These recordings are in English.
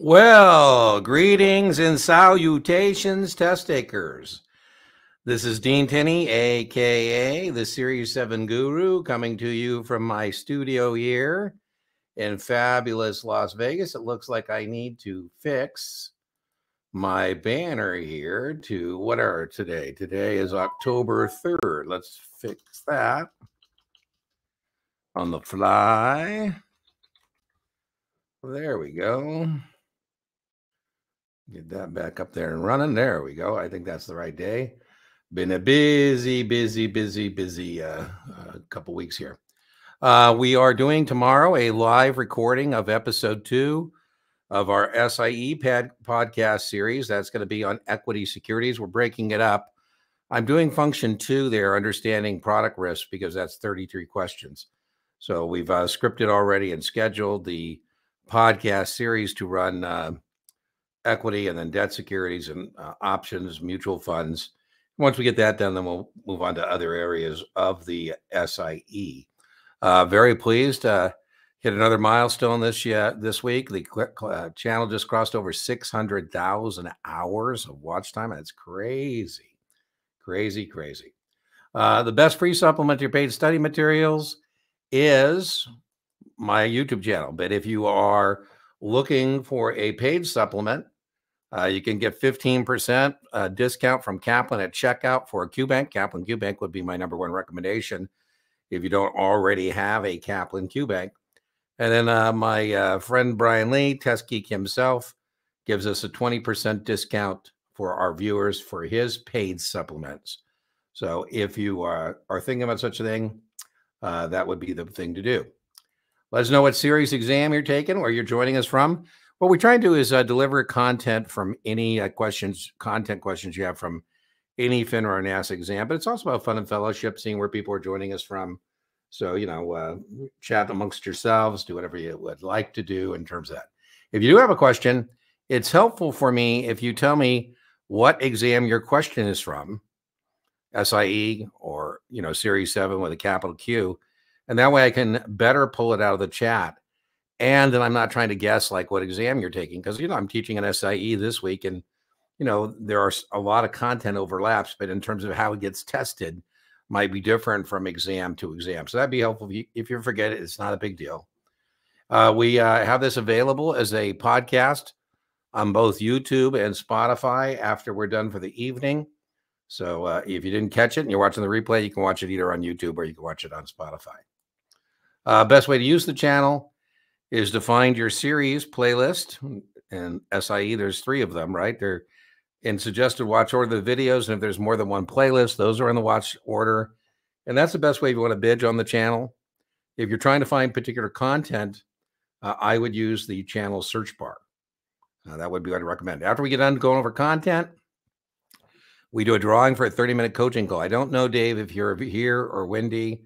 Well, greetings and salutations, test takers. This is Dean Tenney, aka the Series 7 Guru, coming to you from my studio here in fabulous Las Vegas. It looks like I need to fix my banner here to what are today? Today is October 3rd. Let's fix that on the fly. There we go. Get that back up there and running. There we go. I think that's the right day. Been a busy, busy, busy, busy uh, uh, couple weeks here. Uh, we are doing tomorrow a live recording of episode two of our SIE pad podcast series. That's going to be on equity securities. We're breaking it up. I'm doing function two there, understanding product risk, because that's 33 questions. So we've uh, scripted already and scheduled the podcast series to run uh, equity and then debt securities and uh, options, mutual funds. Once we get that done, then we'll move on to other areas of the SIE. Uh, very pleased uh, hit another milestone this year this week. The uh, channel just crossed over 600,000 hours of watch time. That's crazy, crazy, crazy. Uh, the best free supplement to your paid study materials is my YouTube channel. But if you are looking for a paid supplement, uh, you can get 15% uh, discount from Kaplan at checkout for a QBank. Kaplan QBank would be my number one recommendation if you don't already have a Kaplan QBank. And then uh, my uh, friend Brian Lee, Test Geek himself, gives us a 20% discount for our viewers for his paid supplements. So if you are, are thinking about such a thing, uh, that would be the thing to do. Let us know what series exam you're taking, where you're joining us from. What we try and do is uh, deliver content from any uh, questions, content questions you have from any FINRA or NASAA exam, but it's also about fun and fellowship, seeing where people are joining us from. So, you know, uh, chat amongst yourselves, do whatever you would like to do in terms of that. If you do have a question, it's helpful for me if you tell me what exam your question is from, SIE or, you know, Series 7 with a capital Q. And that way I can better pull it out of the chat and then I'm not trying to guess like what exam you're taking because you know I'm teaching an SIE this week, and you know there are a lot of content overlaps, but in terms of how it gets tested, might be different from exam to exam. So that'd be helpful if you, if you forget it. It's not a big deal. Uh, we uh, have this available as a podcast on both YouTube and Spotify after we're done for the evening. So uh, if you didn't catch it and you're watching the replay, you can watch it either on YouTube or you can watch it on Spotify. Uh, best way to use the channel is to find your series playlist and SIE. There's three of them, right? They're in suggested watch order the videos. And if there's more than one playlist, those are in the watch order. And that's the best way if you want to binge on the channel. If you're trying to find particular content, uh, I would use the channel search bar. Uh, that would be what I'd recommend. After we get done going over content, we do a drawing for a 30 minute coaching call. I don't know, Dave, if you're here or Wendy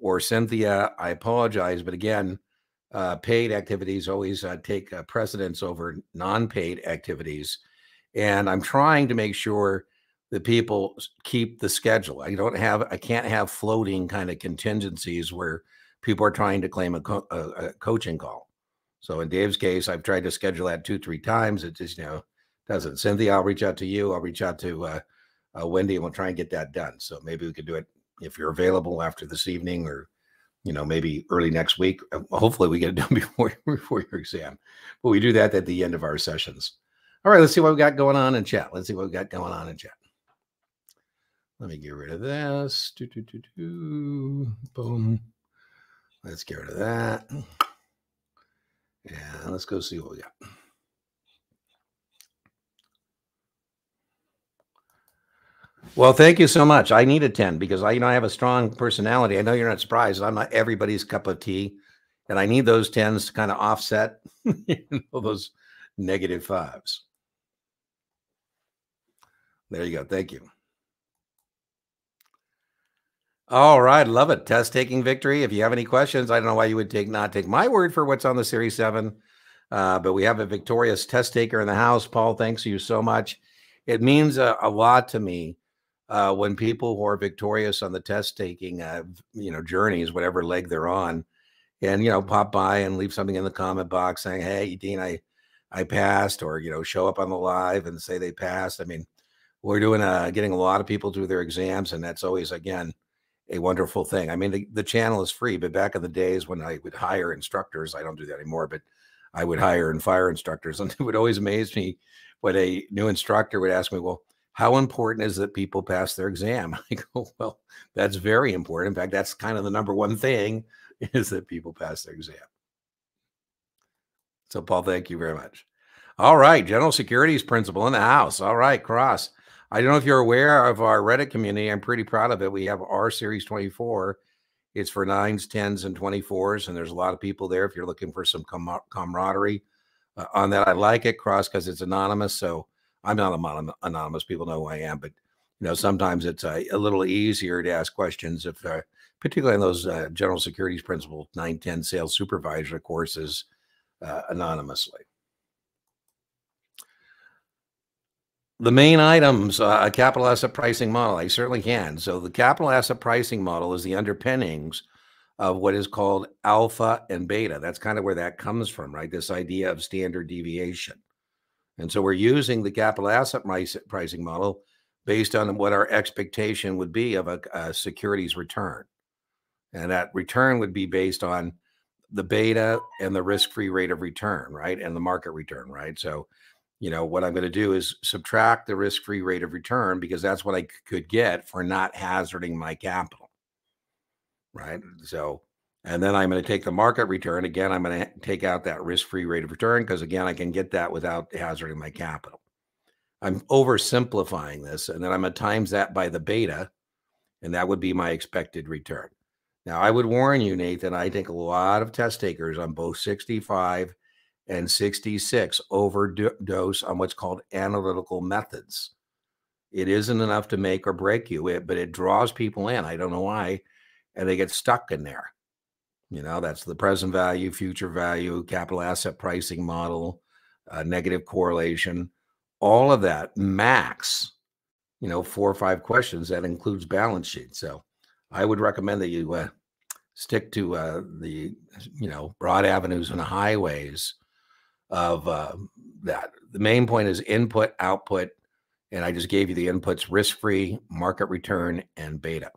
or Cynthia. I apologize. But again, uh, paid activities always uh, take uh, precedence over non-paid activities and i'm trying to make sure that people keep the schedule. I don't have i can't have floating kind of contingencies where people are trying to claim a, co- a, a coaching call. So in dave's case i've tried to schedule that two three times it just you know doesn't. Cynthia i'll reach out to you i'll reach out to uh, uh, wendy and we'll try and get that done. So maybe we could do it if you're available after this evening or you know, maybe early next week. Uh, hopefully, we get it done before before your exam. But we do that at the end of our sessions. All right, let's see what we got going on in chat. Let's see what we got going on in chat. Let me get rid of this. Do, do, do, do. Boom. Let's get rid of that. And let's go see what we got. Well, thank you so much. I need a 10 because I, you know, I have a strong personality. I know you're not surprised. I'm not everybody's cup of tea. And I need those 10s to kind of offset you know, those negative fives. There you go. Thank you. All right. Love it. Test taking victory. If you have any questions, I don't know why you would take not take my word for what's on the Series 7. Uh, but we have a victorious test taker in the house. Paul, thanks you so much. It means a, a lot to me uh, when people who are victorious on the test taking, uh, you know, journeys, whatever leg they're on, and you know, pop by and leave something in the comment box saying, "Hey, Dean, I, I passed, or you know, show up on the live and say they passed. I mean, we're doing uh getting a lot of people through their exams, and that's always again a wonderful thing. I mean, the, the channel is free, but back in the days when I would hire instructors, I don't do that anymore, but I would hire and fire instructors, and it would always amaze me when a new instructor would ask me, "Well, how important is that people pass their exam?" I go, "Well, that's very important. In fact, that's kind of the number one thing is that people pass their exam." So, Paul, thank you very much. All right, General Securities Principal in the house. All right, Cross. I don't know if you're aware of our Reddit community. I'm pretty proud of it. We have R Series 24. It's for nines, tens, and 24s, and there's a lot of people there. If you're looking for some com- camaraderie uh, on that, I like it, Cross, because it's anonymous. So I'm not a anonymous. People know who I am, but you know sometimes it's uh, a little easier to ask questions if, uh, particularly in those uh, general securities principal 910 sales supervisor courses uh, anonymously. The main items, uh, a capital asset pricing model, I certainly can. So the capital asset pricing model is the underpinnings of what is called alpha and beta. That's kind of where that comes from, right? This idea of standard deviation. And so we're using the capital asset pricing model based on what our expectation would be of a, a securities return. And that return would be based on the beta and the risk-free rate of return, right? And the market return, right? So, you know, what I'm going to do is subtract the risk-free rate of return because that's what I could get for not hazarding my capital, right? So, and then I'm going to take the market return. Again, I'm going to take out that risk-free rate of return because again, I can get that without hazarding my capital. I'm oversimplifying this, and then I'm going to times that by the beta, and that would be my expected return. Now, I would warn you, Nathan, I think a lot of test takers on both 65 and 66 overdose on what's called analytical methods. It isn't enough to make or break you, it, but it draws people in. I don't know why. And they get stuck in there. You know, that's the present value, future value, capital asset pricing model, uh, negative correlation, all of that max, you know, four or five questions that includes balance sheet. So, I would recommend that you uh, stick to uh, the you know broad avenues and highways of uh, that. The main point is input, output, and I just gave you the inputs: risk-free, market return, and beta.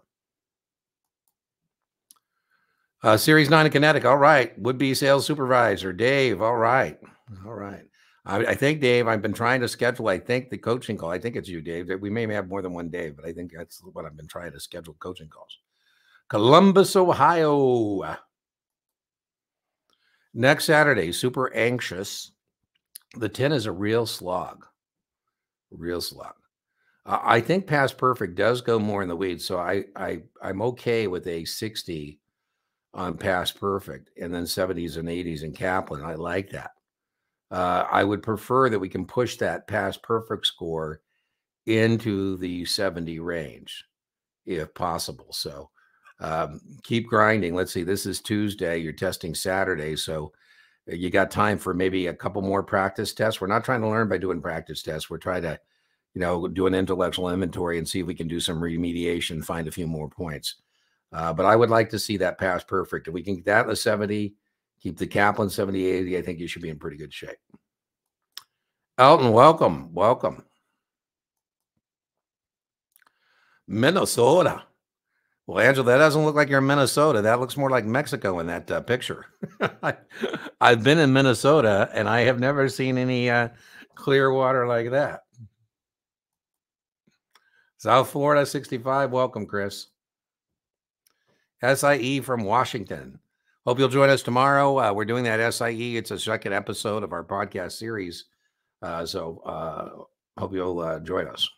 Uh, Series nine in Kinetic. All right. Would be sales supervisor Dave. All right. All right. I, I, think Dave. I've been trying to schedule. I think the coaching call. I think it's you, Dave. We may have more than one Dave, but I think that's what I've been trying to schedule coaching calls. Columbus, Ohio. Next Saturday, super anxious. The 10 is a real slog. Real slog. I think PassPerfect does go more in the weeds. So I I I'm okay with a 60 on PassPerfect and then 70s and 80s in Kaplan. I like that. Uh, I would prefer that we can push that PassPerfect score into the 70 range if possible. So um, keep grinding. Let's see, this is Tuesday. You're testing Saturday. So you got time for maybe a couple more practice tests. We're not trying to learn by doing practice tests. We're trying to, you know, do an intellectual inventory and see if we can do some remediation, find a few more points. Uh, but I would like to see that PassPerfect. If we can get that in the 70, keep the Kaplan 70, 80, I think you should be in pretty good shape. Elton, welcome. Welcome. Minnesota. Well, Angela, that doesn't look like you're in Minnesota. That looks more like Mexico in that uh, picture. I, have been in Minnesota and I have never seen any uh, clear water like that. South Florida 65. Welcome, Chris. SIE from Washington. Hope you'll join us tomorrow. Uh, we're doing that SIE. It's a second episode of our podcast series. Uh, so uh, hope you'll uh, join us.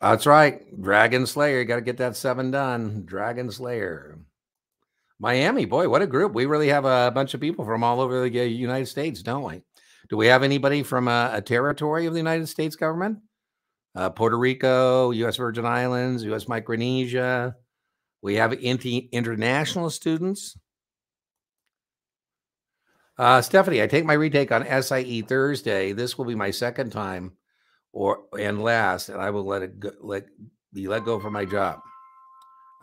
That's right. Dragon Slayer. You got to get that seven done. Dragon Slayer. Miami, boy, what a group. We really have a bunch of people from all over the uh, United States, don't we? Do we have anybody from a, a territory of the United States government? Uh, Puerto Rico, U.S. Virgin Islands, U.S. Micronesia. We have international students. Uh, Stephanie, I take my retake on SIE Thursday. This will be my second time or and last, and I will let it go, let be let go for my job.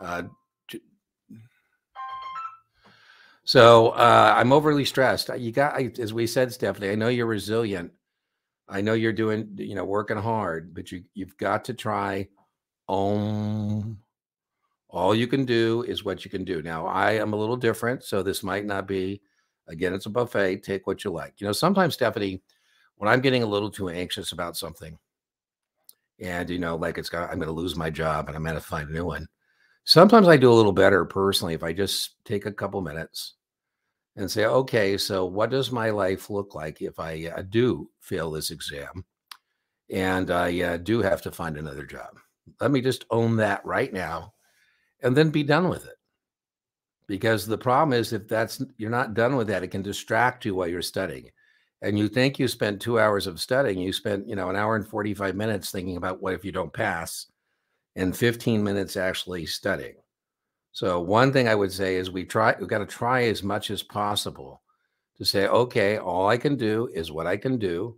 Uh, So uh, I'm overly stressed. You got, as we said, Stephanie. I know you're resilient. I know you're doing, you know, working hard, but you you've got to try. Om. All you can do is what you can do. Now I am a little different, so this might not be. Again, it's a buffet. Take what you like. You know, sometimes Stephanie, when I'm getting a little too anxious about something, and you know, like it's got, I'm going to lose my job and I'm going to find a new one. Sometimes I do a little better personally if I just take a couple minutes and say, okay, so what does my life look like if I uh, do fail this exam and I uh, do have to find another job? Let me just own that right now and then be done with it. Because the problem is if that's you're not done with that, it can distract you while you're studying. And you think you spent two hours of studying, you spent, you know, an hour and 45 minutes thinking about what if you don't pass and 15 minutes actually studying. So one thing I would say is we try we've got to try as much as possible to say, okay, all I can do is what I can do.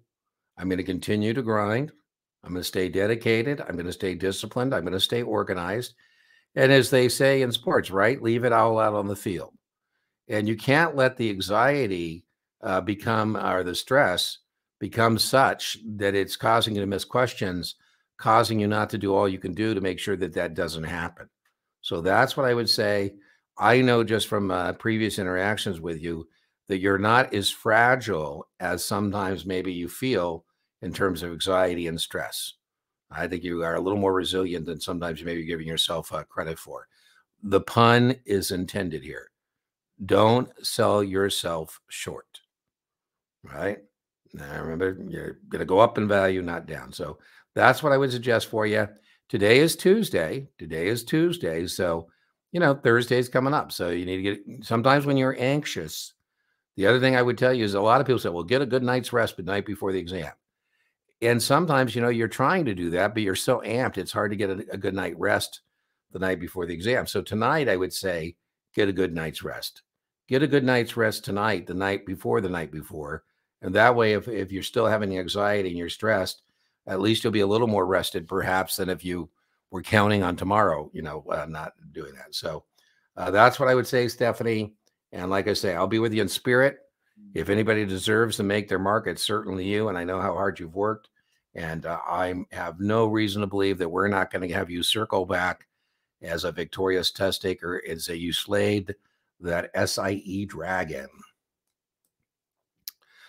I'm going to continue to grind. I'm going to stay dedicated. I'm going to stay disciplined. I'm going to stay organized. And as they say in sports, right? Leave it all out on the field. And you can't let the anxiety uh, become or the stress become such that it's causing you to miss questions causing you not to do all you can do to make sure that that doesn't happen. So that's what I would say. I know just from uh, previous interactions with you that you're not as fragile as sometimes maybe you feel in terms of anxiety and stress. I think you are a little more resilient than sometimes you may be giving yourself uh, credit for. The pun is intended here. Don't sell yourself short. Right? Now remember, you're going to go up in value, not down. So that's what I would suggest for you. Today is Tuesday. Today is Tuesday. So, you know, Thursday's coming up. So you need to get sometimes when you're anxious. The other thing I would tell you is a lot of people say, well, get a good night's rest the night before the exam. And sometimes, you know, you're trying to do that, but you're so amped, it's hard to get a, a good night rest the night before the exam. So tonight, I would say, get a good night's rest. Get a good night's rest tonight, the night before the night before. And that way, if, if you're still having anxiety and you're stressed, at least you'll be a little more rested, perhaps, than if you were counting on tomorrow, you know, uh, not doing that. So uh, that's what I would say, Stephanie. And like I say, I'll be with you in spirit. If anybody deserves to make their mark, it's certainly you. And I know how hard you've worked. And uh, I have no reason to believe that we're not going to have you circle back as a victorious test taker and say you slayed that SIE dragon.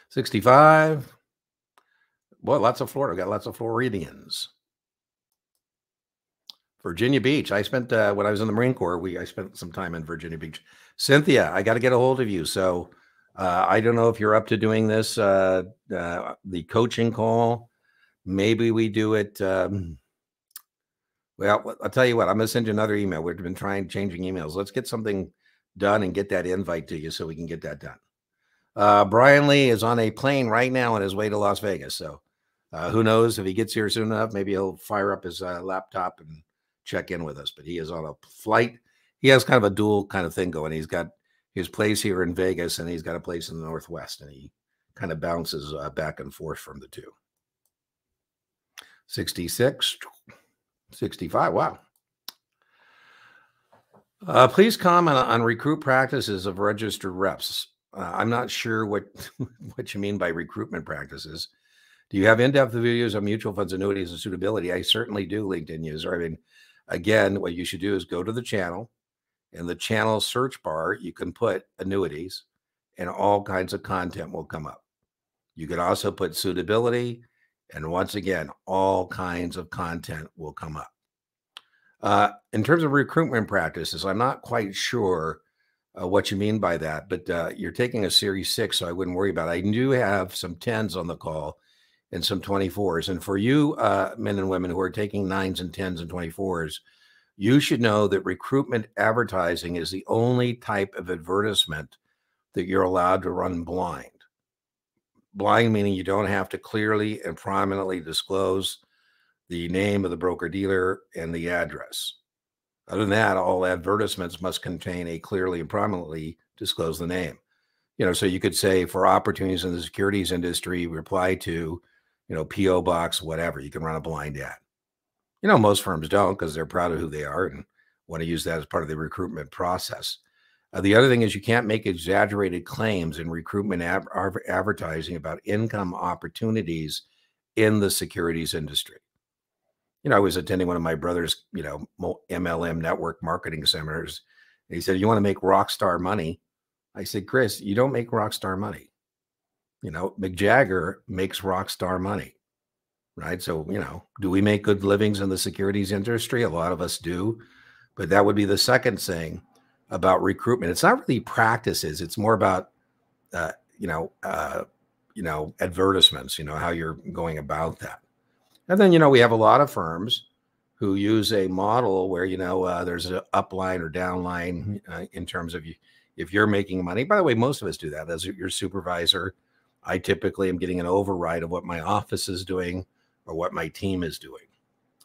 65 boy, lots of Florida. Got lots of Floridians. Virginia Beach. I spent uh, when I was in the Marine Corps. We I spent some time in Virginia Beach. Cynthia, I got to get a hold of you. So uh, I don't know if you're up to doing this. Uh, uh the coaching call. Maybe we do it. Um, well, I'll tell you what. I'm going to send you another email. We've been trying changing emails. Let's get something done and get that invite to you so we can get that done. Uh, Brian Lee is on a plane right now on his way to Las Vegas. So uh, who knows if he gets here soon enough? Maybe he'll fire up his uh, laptop and check in with us. But he is on a flight. He has kind of a dual kind of thing going. He's got his place here in Vegas, and he's got a place in the Northwest, and he kind of bounces uh, back and forth from the two. 66, 65. Wow. Uh, please comment on recruit practices of registered reps. Uh, I'm not sure what what you mean by recruitment practices. Do you have in-depth videos on mutual funds, annuities, and suitability? I certainly do, LinkedIn user. I mean, again, what you should do is go to the channel. In the channel search bar, you can put annuities, and all kinds of content will come up. You can also put suitability, and once again, all kinds of content will come up. Uh, in terms of recruitment practices, I'm not quite sure uh, what you mean by that, but uh, you're taking a series six, so I wouldn't worry about it. I do have some tens on the call and some 24s. And for you uh, men and women who are taking nines and 10s and 24s, you should know that recruitment advertising is the only type of advertisement that you're allowed to run blind. Blind meaning you don't have to clearly and prominently disclose the name of the broker dealer and the address. Other than that, all advertisements must contain a clearly and prominently disclose the name. You know, so you could say for opportunities in the securities industry, reply to you know, PO box, whatever. You can run a blind ad. You know, most firms don't because they're proud of who they are and want to use that as part of the recruitment process. Uh, the other thing is you can't make exaggerated claims in recruitment advertising about income opportunities in the securities industry. You know, I was attending one of my brother's, you know, MLM network marketing seminars. And he said, You want to make rock star money? I said, Chris, you don't make rock star money. You know, Mick Jagger makes rock star money, right? So, you know, do we make good livings in the securities industry? A lot of us do. But that would be the second thing about recruitment. It's not really practices. It's more about, uh, you know, uh, you know, advertisements. You know how you're going about that. And then you know we have a lot of firms who use a model where you know uh, there's an upline or downline uh, in terms of if you're making money. By the way, most of us do that as your supervisor. I typically am getting an override of what my office is doing or what my team is doing.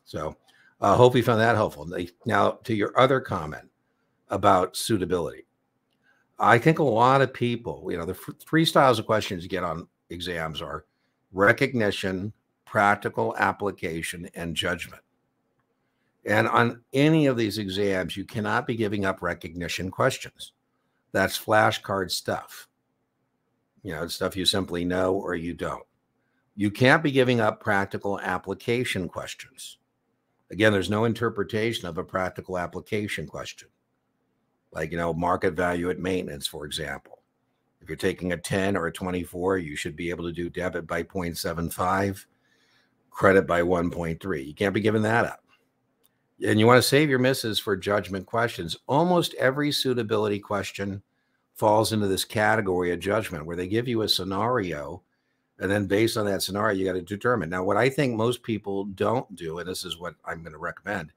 So, uh, hope you found that helpful. Now, to your other comment, about suitability. I think a lot of people, you know, the three styles of questions you get on exams are recognition, practical application, and judgment. And on any of these exams, you cannot be giving up recognition questions. That's flashcard stuff. You know, it's stuff you simply know or you don't. You can't be giving up practical application questions. Again, there's no interpretation of a practical application question. Like you know market value at maintenance for example. If you're taking a 10 or a 24 you should be able to do debit by 0.75 credit by 1.3 you can't be giving that up. And you want to save your misses for judgment questions. Almost every suitability question falls into this category of judgment where they give you a scenario and then based on that scenario you got to determine now what i think most people don't do and this is what i'm going to recommend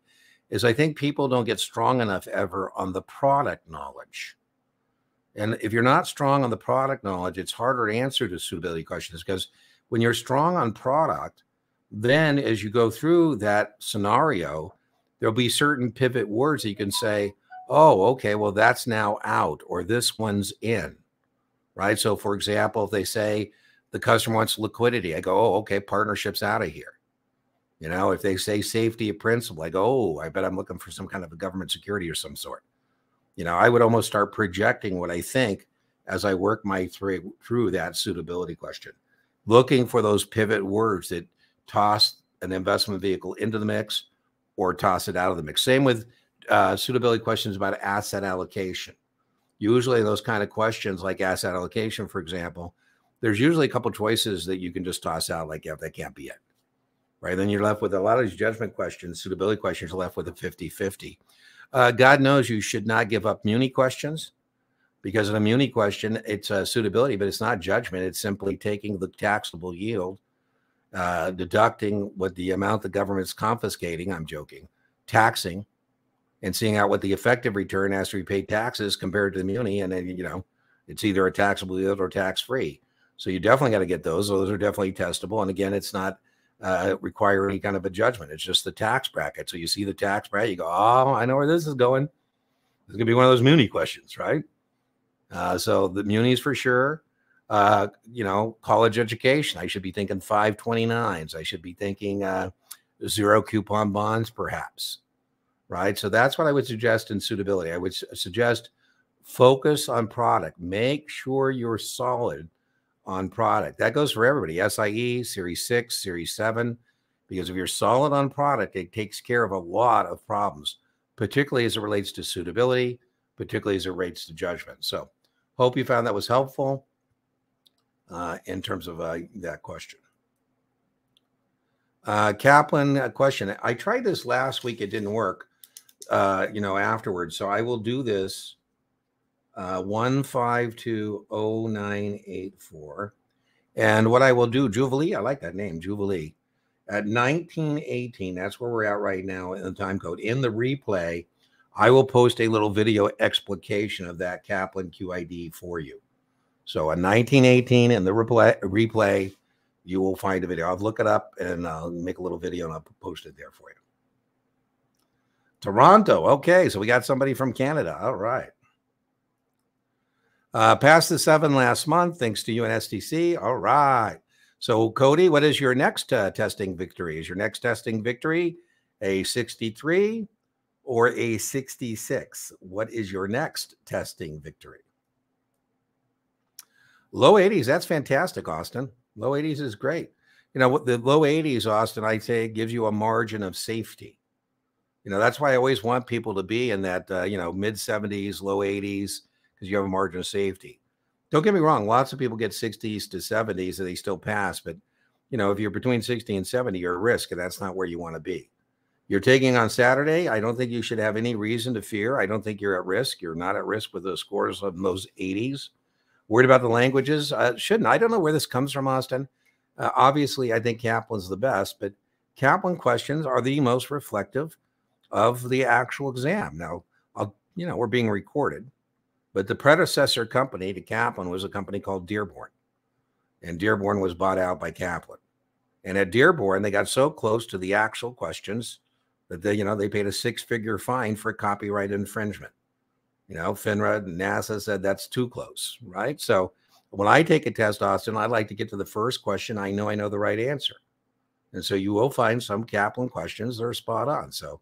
is I think people don't get strong enough ever on the product knowledge. And if you're not strong on the product knowledge, it's harder to answer the suitability questions because when you're strong on product, then as you go through that scenario, there'll be certain pivot words that you can say, oh, okay, well, that's now out or this one's in, right? So, for example, if they say the customer wants liquidity, I go, oh, okay, partnership's out of here. You know, if they say safety of principal, I go, oh, I bet I'm looking for some kind of a government security or some sort. You know, I would almost start projecting what I think as I work my through through that suitability question, looking for those pivot words that toss an investment vehicle into the mix or toss it out of the mix. Same with uh, suitability questions about asset allocation. Usually, those kind of questions, like asset allocation, for example, there's usually a couple choices that you can just toss out, like, yeah, that can't be it right? Then you're left with a lot of these judgment questions, suitability questions, you're left with a 50 50. Uh, God knows you should not give up muni questions because in a muni question, it's a suitability, but it's not judgment. It's simply taking the taxable yield, uh, deducting what the amount the government's confiscating, I'm joking, taxing, and seeing out what the effective return after you pay taxes compared to the muni. And then, you know, it's either a taxable yield or tax free. So you definitely got to get those. Those are definitely testable. And again, it's not uh, require any kind of a judgment. It's just the tax bracket. So you see the tax bracket, you go, oh, I know where this is going. It's going to be one of those Muni questions, right? Uh, so the Munis for sure. Uh, you know, college education. I should be thinking 529s. I should be thinking uh, zero coupon bonds, perhaps. Right. So that's what I would suggest in suitability. I would suggest focus on product. Make sure you're solid on product. That goes for everybody SIE, Series 6, Series 7, because if you're solid on product, it takes care of a lot of problems, particularly as it relates to suitability, particularly as it relates to judgment. So, hope you found that was helpful uh, in terms of uh, that question. Uh, Kaplan, a question. I tried this last week, it didn't work, uh, you know, afterwards. So, I will do this uh, 1520984. And what I will do, Jubilee, I like that name, Jubilee. At 1918, that's where we're at right now in the time code. In the replay, I will post a little video explication of that Kaplan QID for you. So a 1918 in the replay, replay, you will find a video. I'll look it up and I'll make a little video and I'll post it there for you. Toronto. Okay, so we got somebody from Canada. All right. Uh, passed the seven last month, thanks to you and. All right. So, Cody, what is your next uh, testing victory? Is your next testing victory a 63 or a 66? What is your next testing victory? Low 80s, that's fantastic, Austin. Low 80s is great. You know, the low 80s, Austin, I say gives you a margin of safety. You know, that's why I always want people to be in that, uh, you know, mid 70s, low 80s, because you have a margin of safety. Don't get me wrong, lots of people get 60s to 70s and they still pass, but you know, if you're between 60 and 70, you're at risk, and that's not where you want to be. You're taking on Saturday. I don't think you should have any reason to fear. I don't think you're at risk. You're not at risk with those scores of those 80s. Worried about the languages? Uh, shouldn't. I don't know where this comes from, Austin. Uh, obviously, I think Kaplan's the best, but Kaplan questions are the most reflective of the actual exam. Now, I'll, you know, we're being recorded, but the predecessor company to Kaplan was a company called Dearborn, and Dearborn was bought out by Kaplan. And at Dearborn, they got so close to the actual questions that they, you know, they paid a six-figure fine for copyright infringement. You know, FINRA and NASAA said that's too close, right? So when I take a test, Austin, I like to get to the first question. I know I know the right answer. And so you will find some Kaplan questions that are spot on. So,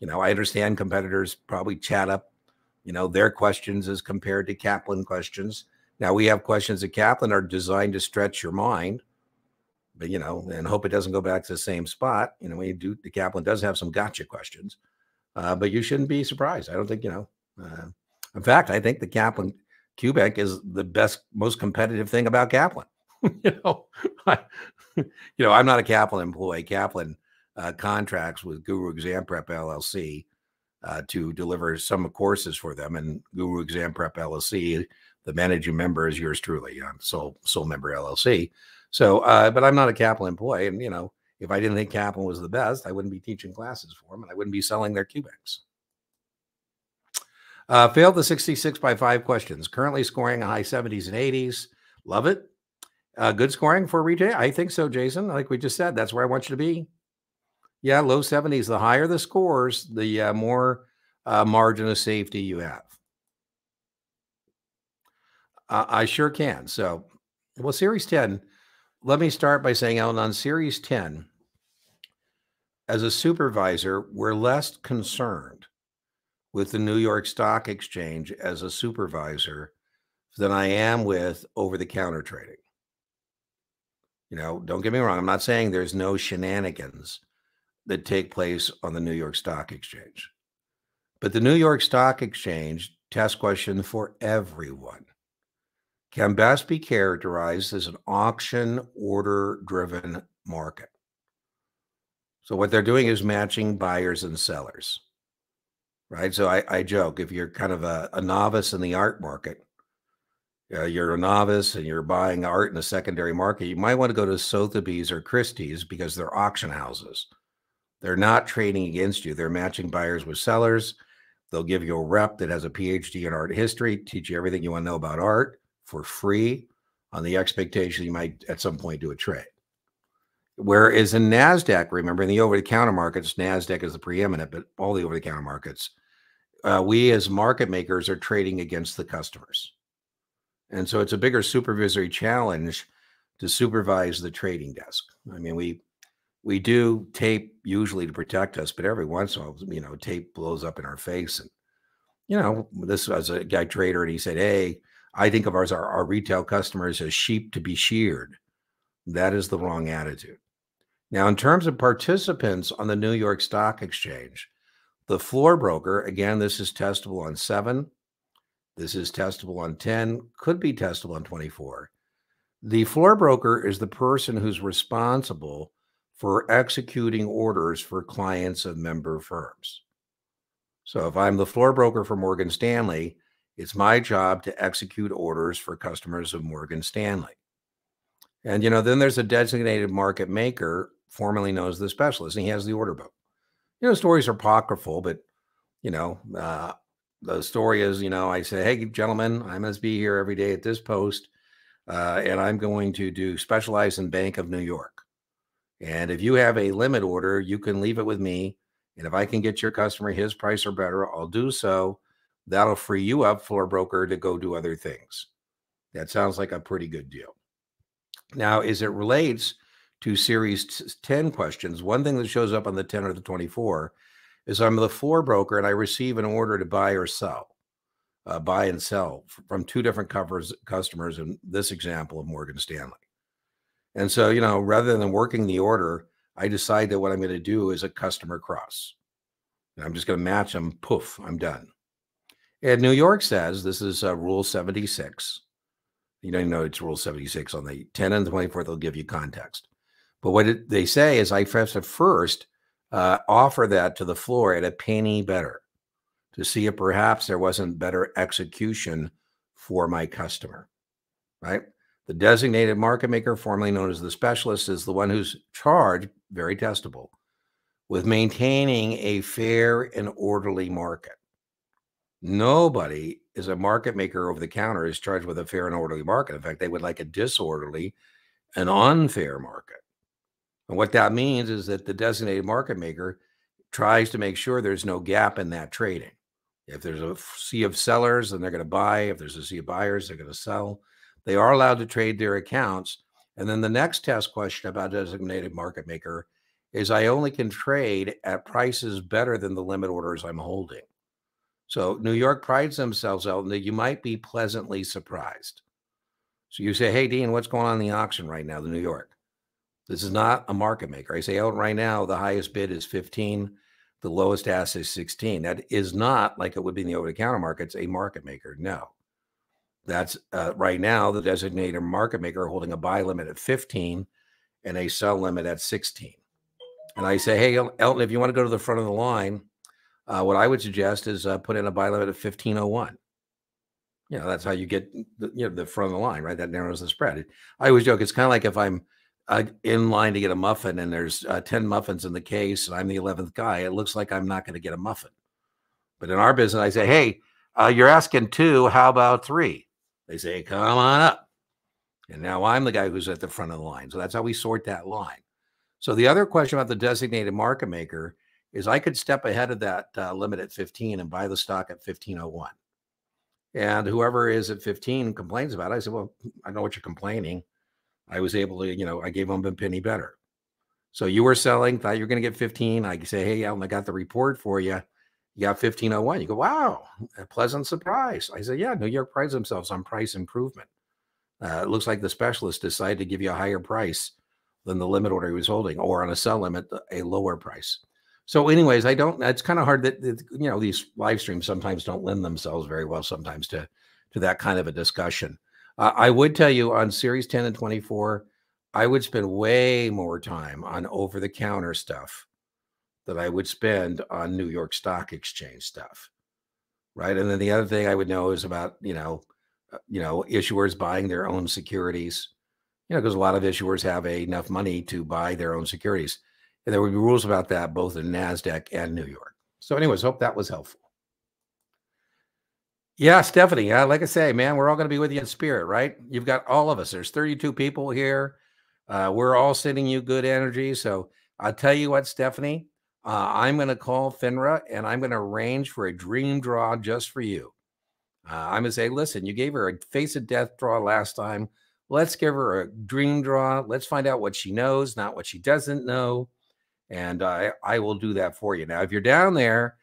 you know, I understand competitors probably chat up, you know, their questions as compared to Kaplan questions. Now we have questions that Kaplan are designed to stretch your mind but you know, and hope it doesn't go back to the same spot. You know, you do, the Kaplan does have some gotcha questions, uh, but you shouldn't be surprised. I don't think you know. Uh, in fact, I think the Kaplan QBank is the best, most competitive thing about Kaplan. you know, I, you know, I'm not a Kaplan employee. Kaplan uh, contracts with Guru Exam Prep LLC uh, to deliver some courses for them, and Guru Exam Prep LLC, the managing member is yours truly, I'm sole sole member LLC. So, uh, but I'm not a Kaplan employee. And, you know, if I didn't think Kaplan was the best, I wouldn't be teaching classes for them and I wouldn't be selling their QBanks. Uh, failed the 66 by 5 questions. Currently scoring a high 70s and 80s. Love it. Uh, good scoring for retail. I think so, Jason. Like we just said, that's where I want you to be. Yeah, low 70s. The higher the scores, the uh, more uh, margin of safety you have. Uh, I sure can. So, well, Series 10 let me start by saying, Alan, on Series 10, as a supervisor, we're less concerned with the New York Stock Exchange as a supervisor than I am with over the counter trading. You know, don't get me wrong. I'm not saying there's no shenanigans that take place on the New York Stock Exchange. But the New York Stock Exchange test question for everyone can best be characterized as an auction order driven market. So, what they're doing is matching buyers and sellers, right? So, I, I joke if you're kind of a, a, novice in the art market, uh, you're a novice and you're buying art in the secondary market, you might want to go to Sotheby's or Christie's because they're auction houses. They're not trading against you, they're matching buyers with sellers. They'll give you a rep that has a PhD in art history, teach you everything you want to know about art for free on the expectation you might at some point do a trade. Whereas in NASDAQ, remember in the over the counter markets, NASDAQ is the preeminent, but all the over the counter markets, uh, we as market makers are trading against the customers. And so it's a bigger supervisory challenge to supervise the trading desk. I mean, we we do tape usually to protect us, but every once in a while, you know, tape blows up in our face. And, you know, this was a guy trader and he said, Hey, I think of ours, our, our retail customers as sheep to be sheared. That is the wrong attitude. Now, in terms of participants on the New York Stock Exchange, the floor broker, again, this is testable on seven. This is testable on 10, could be testable on 24. The floor broker is the person who's responsible for executing orders for clients of member firms. So if I'm the floor broker for Morgan Stanley, it's my job to execute orders for customers of Morgan Stanley. And, you know, then there's a designated market maker, formerly known as the specialist, and he has the order book. You know, stories are apocryphal, but, you know, uh, the story is, you know, I say, hey, gentlemen, I must be here every day at this post, uh, and I'm going to do specialize in Bank of New York. And if you have a limit order, you can leave it with me. And if I can get your customer his price or better, I'll do so that'll free you up, floor broker, to go do other things. That sounds like a pretty good deal. Now, as it relates to series 10 questions, one thing that shows up on the 10 or the 24 is I'm the floor broker and I receive an order to buy or sell, uh, buy and sell from two different covers customers in this example of Morgan Stanley. And so, you know, rather than working the order, I decide that what I'm going to do is a customer cross. And I'm just going to match them. Poof, I'm done. And New York says this is uh, Rule 76. You don't know it's Rule 76 on the 10 and 24. They'll give you context. But what it, they say is I have to first uh, offer that to the floor at a penny better to see if perhaps there wasn't better execution for my customer, right? The designated market maker, formerly known as the specialist, is the one who's charged, very testable, with maintaining a fair and orderly market. Nobody is a market maker over the counter is charged with a fair and orderly market. In fact, they would like a disorderly and unfair market. And what that means is that the designated market maker tries to make sure there's no gap in that trading. If there's a sea of sellers, then they're going to buy. If there's a sea of buyers, they're going to sell. They are allowed to trade their accounts. And then the next test question about designated market maker is I only can trade at prices better than the limit orders I'm holding. So New York prides themselves out that you might be pleasantly surprised. So you say, Hey, Dean, what's going on in the auction right now, the New York? This is not a market maker. I say oh, right now, the highest bid is 15, the lowest ask is 16. That is not like it would be in the over the counter markets, a market maker. No. That's uh, right now the designated market maker holding a buy limit at 15 and a sell limit at 16. And I say, hey, Elton, if you want to go to the front of the line, uh, what I would suggest is uh, put in a buy limit of 1501. You know, that's how you get the, you know, the front of the line, right? That narrows the spread. I always joke, it's kind of like if I'm uh, in line to get a muffin and there's uh, 10 muffins in the case and I'm the 11th guy, it looks like I'm not going to get a muffin. But in our business, I say, hey, uh, you're asking two. How about three? They say, come on up. And now I'm the guy who's at the front of the line. So that's how we sort that line. So the other question about the designated market maker is I could step ahead of that uh, limit at 15 and buy the stock at 1501. And whoever is at 15 complains about it. I said, well, I know what you're complaining. I was able to, you know, I gave them a penny better. So you were selling, thought you were going to get 15. I say, hey, I got the report for you. You got 1501. You go, wow, a pleasant surprise. I said, yeah, New York prides themselves on price improvement. Uh, it looks like the specialist decided to give you a higher price than the limit order he was holding, or on a sell limit, a lower price. So, anyways, I don't. It's kind of hard that you know these live streams sometimes don't lend themselves very well sometimes to to that kind of a discussion. Uh, I would tell you on series 10 and 24, I would spend way more time on over the counter stuff that I would spend on New York Stock Exchange stuff. Right. And then the other thing I would know is about, you know, uh, you know, issuers buying their own securities, you know, because a lot of issuers have a, enough money to buy their own securities. And there would be rules about that both in NASDAQ and New York. So, anyways, hope that was helpful. Yeah, Stephanie. Yeah, like I say, man, we're all going to be with you in spirit, right? You've got all of us. There's 32 people here. Uh, we're all sending you good energy. So I'll tell you what, Stephanie, uh, I'm going to call FINRA and I'm going to arrange for a dream draw just for you. Uh, I'm going to say, listen, you gave her a face of death draw last time. Let's give her a dream draw. Let's find out what she knows, not what she doesn't know. And I will do that for you. Now, if you're down there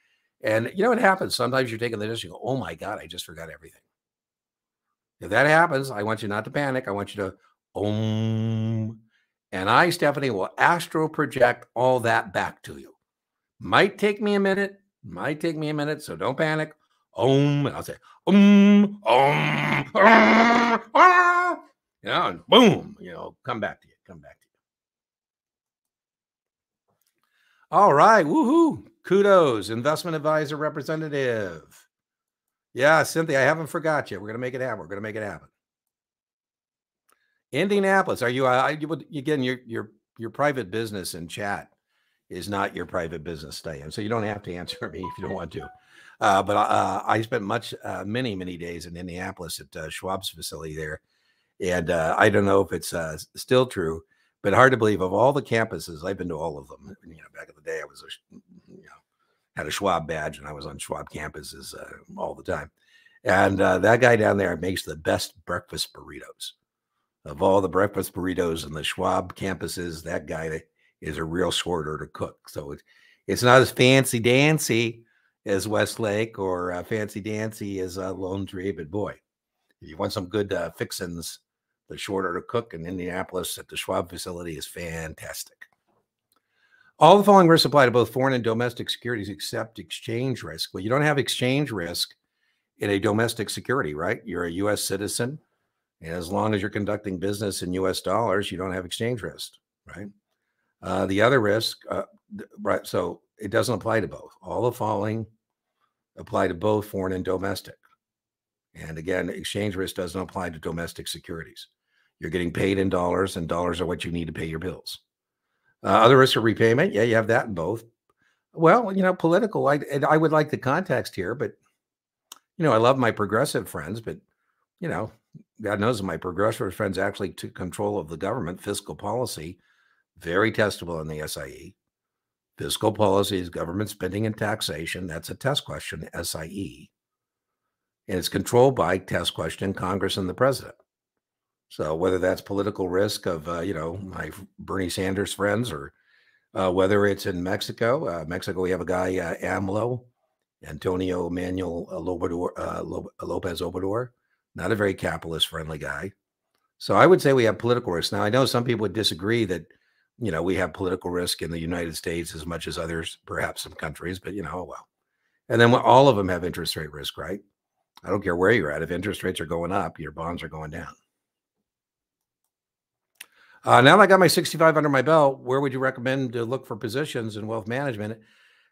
and you know what happens? Sometimes you're taking the test, you go, oh my God, I just forgot everything. If that happens, I want you not to panic. I want you to om. And I, Stephanie, will astro project all that back to you. Might take me a minute, might take me a minute, so don't panic. Om, and I'll say, om, om, om, ah, you know, and boom, you know, come back to you, come back to you. All right, woohoo. Kudos, investment advisor representative. Yeah, Cynthia, I haven't forgot you. We're going to make it happen. We're going to make it happen. Indianapolis, are you? Uh, you again your your your private business in chat is not your private business, Diane. So you don't have to answer me if you don't want to. Uh, but uh, I spent much, uh, many, many days in Indianapolis at uh, Schwab's facility there, and uh, I don't know if it's uh, still true, but hard to believe. Of all the campuses, I've been to all of them. You know, back in the day, I was a had a Schwab badge, and I was on Schwab campuses all the time. And that guy down there makes the best breakfast burritos. Of all the breakfast burritos in the Schwab campuses, that guy is a real sorter to cook. So it, It's not as fancy dancy as Westlake or uh, fancy dancy as uh, Lone but boy, if you want some good uh, fixins, the shorter to cook in Indianapolis at the Schwab facility is fantastic. All the following risks apply to both foreign and domestic securities except exchange risk. Well, you don't have exchange risk in a domestic security, right? You're a U.S. citizen. And as long as you're conducting business in U.S. dollars, you don't have exchange risk, right? Uh, the other risk, uh, right? So it doesn't apply to both. All the following apply to both foreign and domestic. And again, exchange risk doesn't apply to domestic securities. You're getting paid in dollars, and dollars are what you need to pay your bills. Uh, other risks of repayment, yeah, you have that in both. Well, you know, political. I I would like the context here, but you know, I love my progressive friends, but you know, God knows my progressive friends actually took control of the government fiscal policy, very testable in the SIE. Fiscal policies, government spending and taxation. That's a test question, SIE. And it's controlled by test question Congress and the president. So whether that's political risk of uh, you know my Bernie Sanders friends or uh, whether it's in Mexico, uh, Mexico we have a guy uh, AMLO, Antonio Manuel Lopez, uh, Lopez Obrador, not a very capitalist friendly guy. So I would say we have political risk. Now I know some people would disagree that you know we have political risk in the United States as much as others, perhaps some countries, but you know oh, well. And then all of them have interest rate risk, right? I don't care where you're at. If interest rates are going up, your bonds are going down. Uh, now that I got my 65 under my belt, where would you recommend to look for positions in wealth management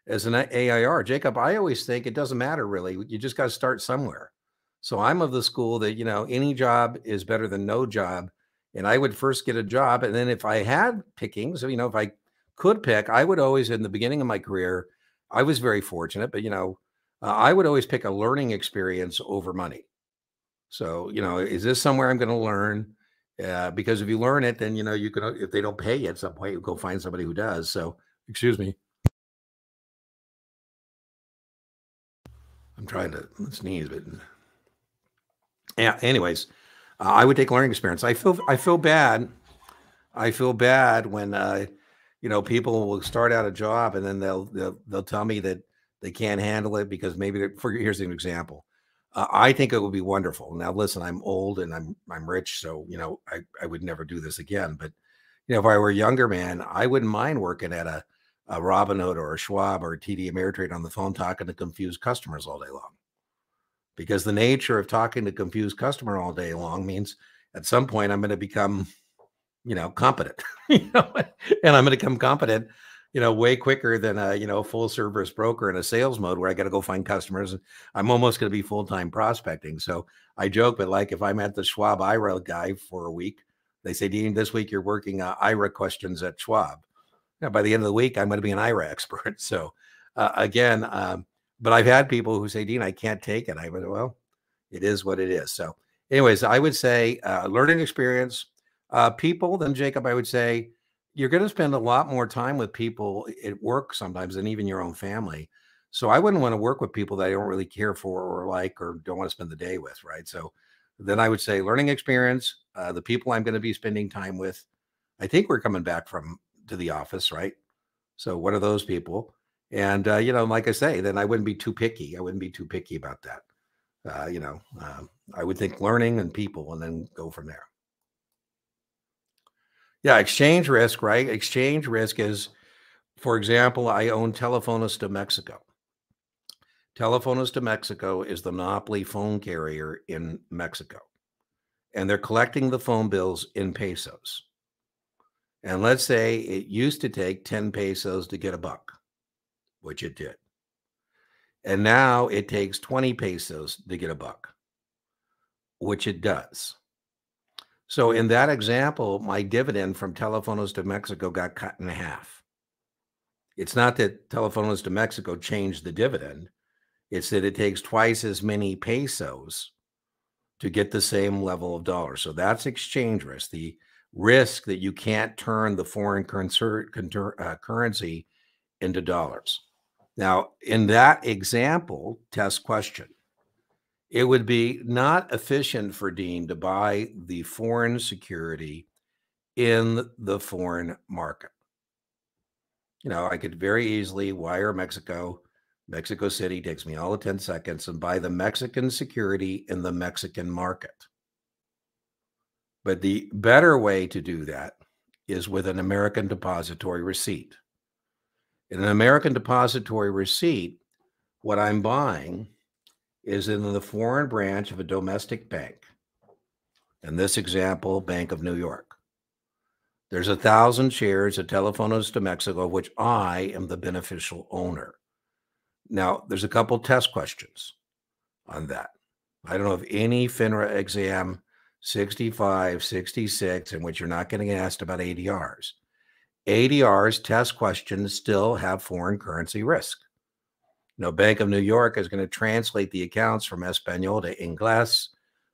as an AIR? Jacob, I always think it doesn't matter really. You just got to start somewhere. So I'm of the school that, you know, any job is better than no job. And I would first get a job. And then if I had pickings, so, you know, if I could pick, I would always, in the beginning of my career, I was very fortunate, but, you know, uh, I would always pick a learning experience over money. So, you know, is this somewhere I'm going to learn? Uh, because if you learn it, then you know you can. If they don't pay you at some point, you go find somebody who does. So, excuse me. I'm trying to sneeze, but yeah. Anyways, uh, I would take learning experience. I feel I feel bad. I feel bad when uh, you know people will start out a job and then they'll they'll, they'll tell me that they can't handle it because maybe for here's an example uh, I think it would be wonderful. Now, listen, I'm old and I'm I'm rich, so you know I I would never do this again. But you know, if I were a younger man, I wouldn't mind working at a a Robinhood or a Schwab or a TD Ameritrade on the phone talking to confused customers all day long. Because the nature of talking to confused customer all day long means at some point I'm going to become, you know, competent. you know, and I'm going to become competent you know, way quicker than a, you know, full service broker in a sales mode where I got to go find customers. I'm almost going to be full time prospecting. So I joke, but like if I'm at the Schwab IRA guy for a week, they say, Dean, this week you're working uh, IRA questions at Schwab. Now, by the end of the week, I'm going to be an IRA expert. So uh, again, um, but I've had people who say, Dean, I can't take it. I went, well, it is what it is. So, anyways, I would say uh, learning experience, uh, people. Then Jacob, I would say you're going to spend a lot more time with people at work sometimes than even your own family. So I wouldn't want to work with people that I don't really care for or like or don't want to spend the day with, right? So then I would say learning experience, uh, the people I'm going to be spending time with. I think we're coming back from to the office, right? So what are those people? And uh, you know, like I say, then I wouldn't be too picky. I wouldn't be too picky about that. Uh, you know, um, I would think learning and people, and then go from there. Yeah, exchange risk, right? Exchange risk is, for example, I own Telefonos de Mexico. Telefonos de Mexico is the monopoly phone carrier in Mexico, and they're collecting the phone bills in pesos. And let's say it used to take 10 pesos to get a buck, which it did. And now it takes 20 pesos to get a buck, which it does. So in that example, my dividend from Telefonos de Mexico got cut in half. It's not that Telefonos de Mexico changed the dividend. It's that it takes twice as many pesos to get the same level of dollars. So that's exchange risk, the risk that you can't turn the foreign uh, currency into dollars. Now, in that example, test question it would be not efficient for Dean to buy the foreign security in the foreign market. you know, I could very easily wire Mexico, Mexico City takes me all of 10 seconds and buy the Mexican security in the Mexican market. But the better way to do that is with an American depository receipt. In an American depository receipt, what I'm buying is in the foreign branch of a domestic bank. In this example, Bank of New York. There's a thousand shares of Telefonos de Mexico, which I am the beneficial owner. Now, there's a couple test questions on that. I don't know of any FINRA exam 65, 66, in which you're not getting asked about ADRs. ADRs test questions still have foreign currency risk. Know, Bank of New York is going to translate the accounts from Espanol to Ingles,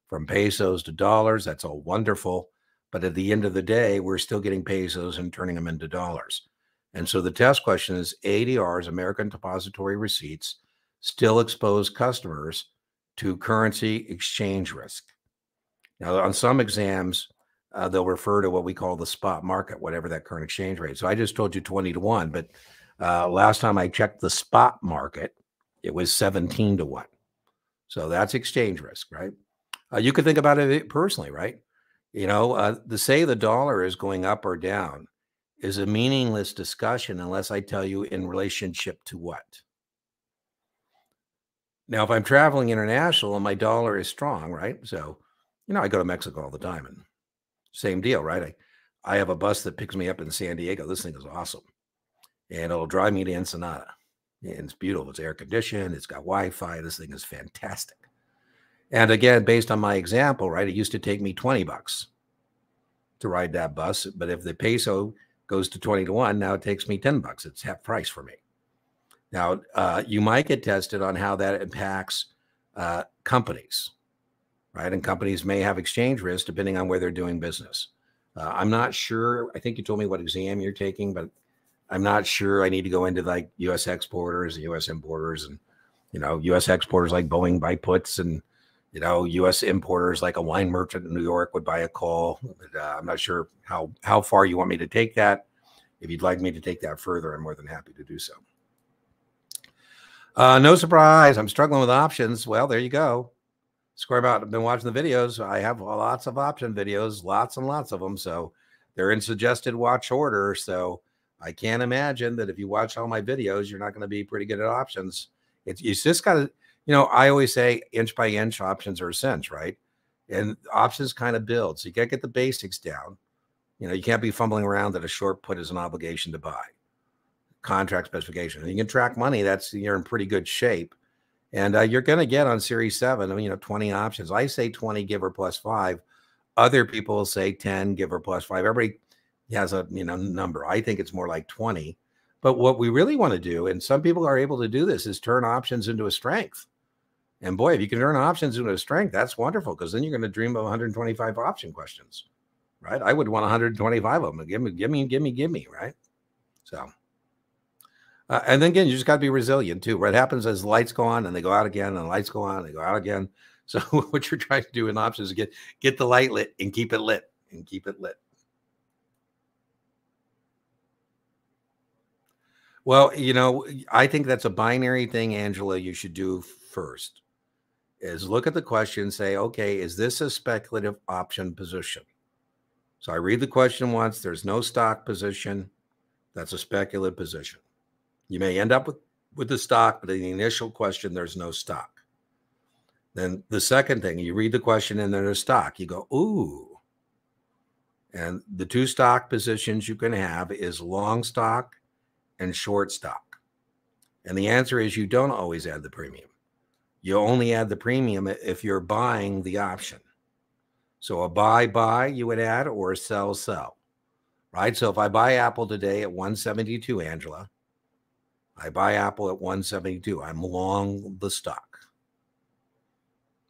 from pesos to dollars. That's all wonderful. But at the end of the day, we're still getting pesos and turning them into dollars. And so the test question is ADRs, American Depository Receipts, still expose customers to currency exchange risk. Now, on some exams, uh, they'll refer to what we call the spot market, whatever that current exchange rate. So I just told you 20 to 1, but uh, last time I checked the spot market, it was 17 to 1. So that's exchange risk, right? Uh, you could think about it personally, right? You know, uh, to say the dollar is going up or down is a meaningless discussion unless I tell you in relationship to what. Now, if I'm traveling international and my dollar is strong, right? So, you know, I go to Mexico all the time and same deal, right? I, I have a bus that picks me up in San Diego. This thing is awesome. And it'll drive me to Ensenada. And it's beautiful. It's air conditioned. It's got Wi Fi. This thing is fantastic. And again, based on my example, right, it used to take me 20 bucks to ride that bus. But if the peso goes to 20 to 1, now it takes me 10 bucks. It's half price for me. Now, uh, you might get tested on how that impacts uh, companies, right? And companies may have exchange risk depending on where they're doing business. Uh, I'm not sure. I think you told me what exam you're taking, but I'm not sure. I need to go into like U.S. exporters, U.S. importers, and you know, U.S. exporters like Boeing buy puts and you know, U.S. importers like a wine merchant in New York would buy a call. But, uh, I'm not sure how how far you want me to take that. If you'd like me to take that further, I'm more than happy to do so. Uh, no surprise, I'm struggling with options. Well, there you go. Square about. I've been watching the videos. I have lots of option videos, lots and lots of them. So they're in suggested watch order. So I can't imagine that if you watch all my videos, you're not going to be pretty good at options. It's you just got to you know, I always say inch by inch options are a cinch, right? And options kind of build. So you got to get the basics down. You know, you can't be fumbling around that a short put is an obligation to buy. Contract specification. And you can track money. That's you're in pretty good shape. And uh, you're going to get on Series 7, I mean, you know, 20 options. I say 20 giver plus five. Other people say 10 giver plus five. Everybody has a you know number. I think it's more like 20. But what we really want to do, and some people are able to do this, is turn options into a strength. And boy, if you can turn options into a strength, that's wonderful because then you're going to dream of 125 option questions, right? I would want 125 of them. Give me, give me, give me, give me, right? So, uh, and then again, you just got to be resilient too. What happens is lights go on and they go out again, and lights go on and they go out again. So what you're trying to do in options is get get the light lit and keep it lit and keep it lit. Well, you know, I think that's a binary thing, Angela. You should do first is look at the question say, okay, is this a speculative option position? So I read the question once, there's no stock position. That's a speculative position. You may end up with, with the stock, but in the initial question, there's no stock. Then the second thing, you read the question and there's stock. You go, ooh. And the two stock positions you can have is long stock and short stock. And the answer is you don't always add the premium. You only add the premium if you're buying the option. So a buy buy you would add or a sell sell. Right? So if I buy Apple today at 172 Angela, I buy Apple at 172. I'm long the stock.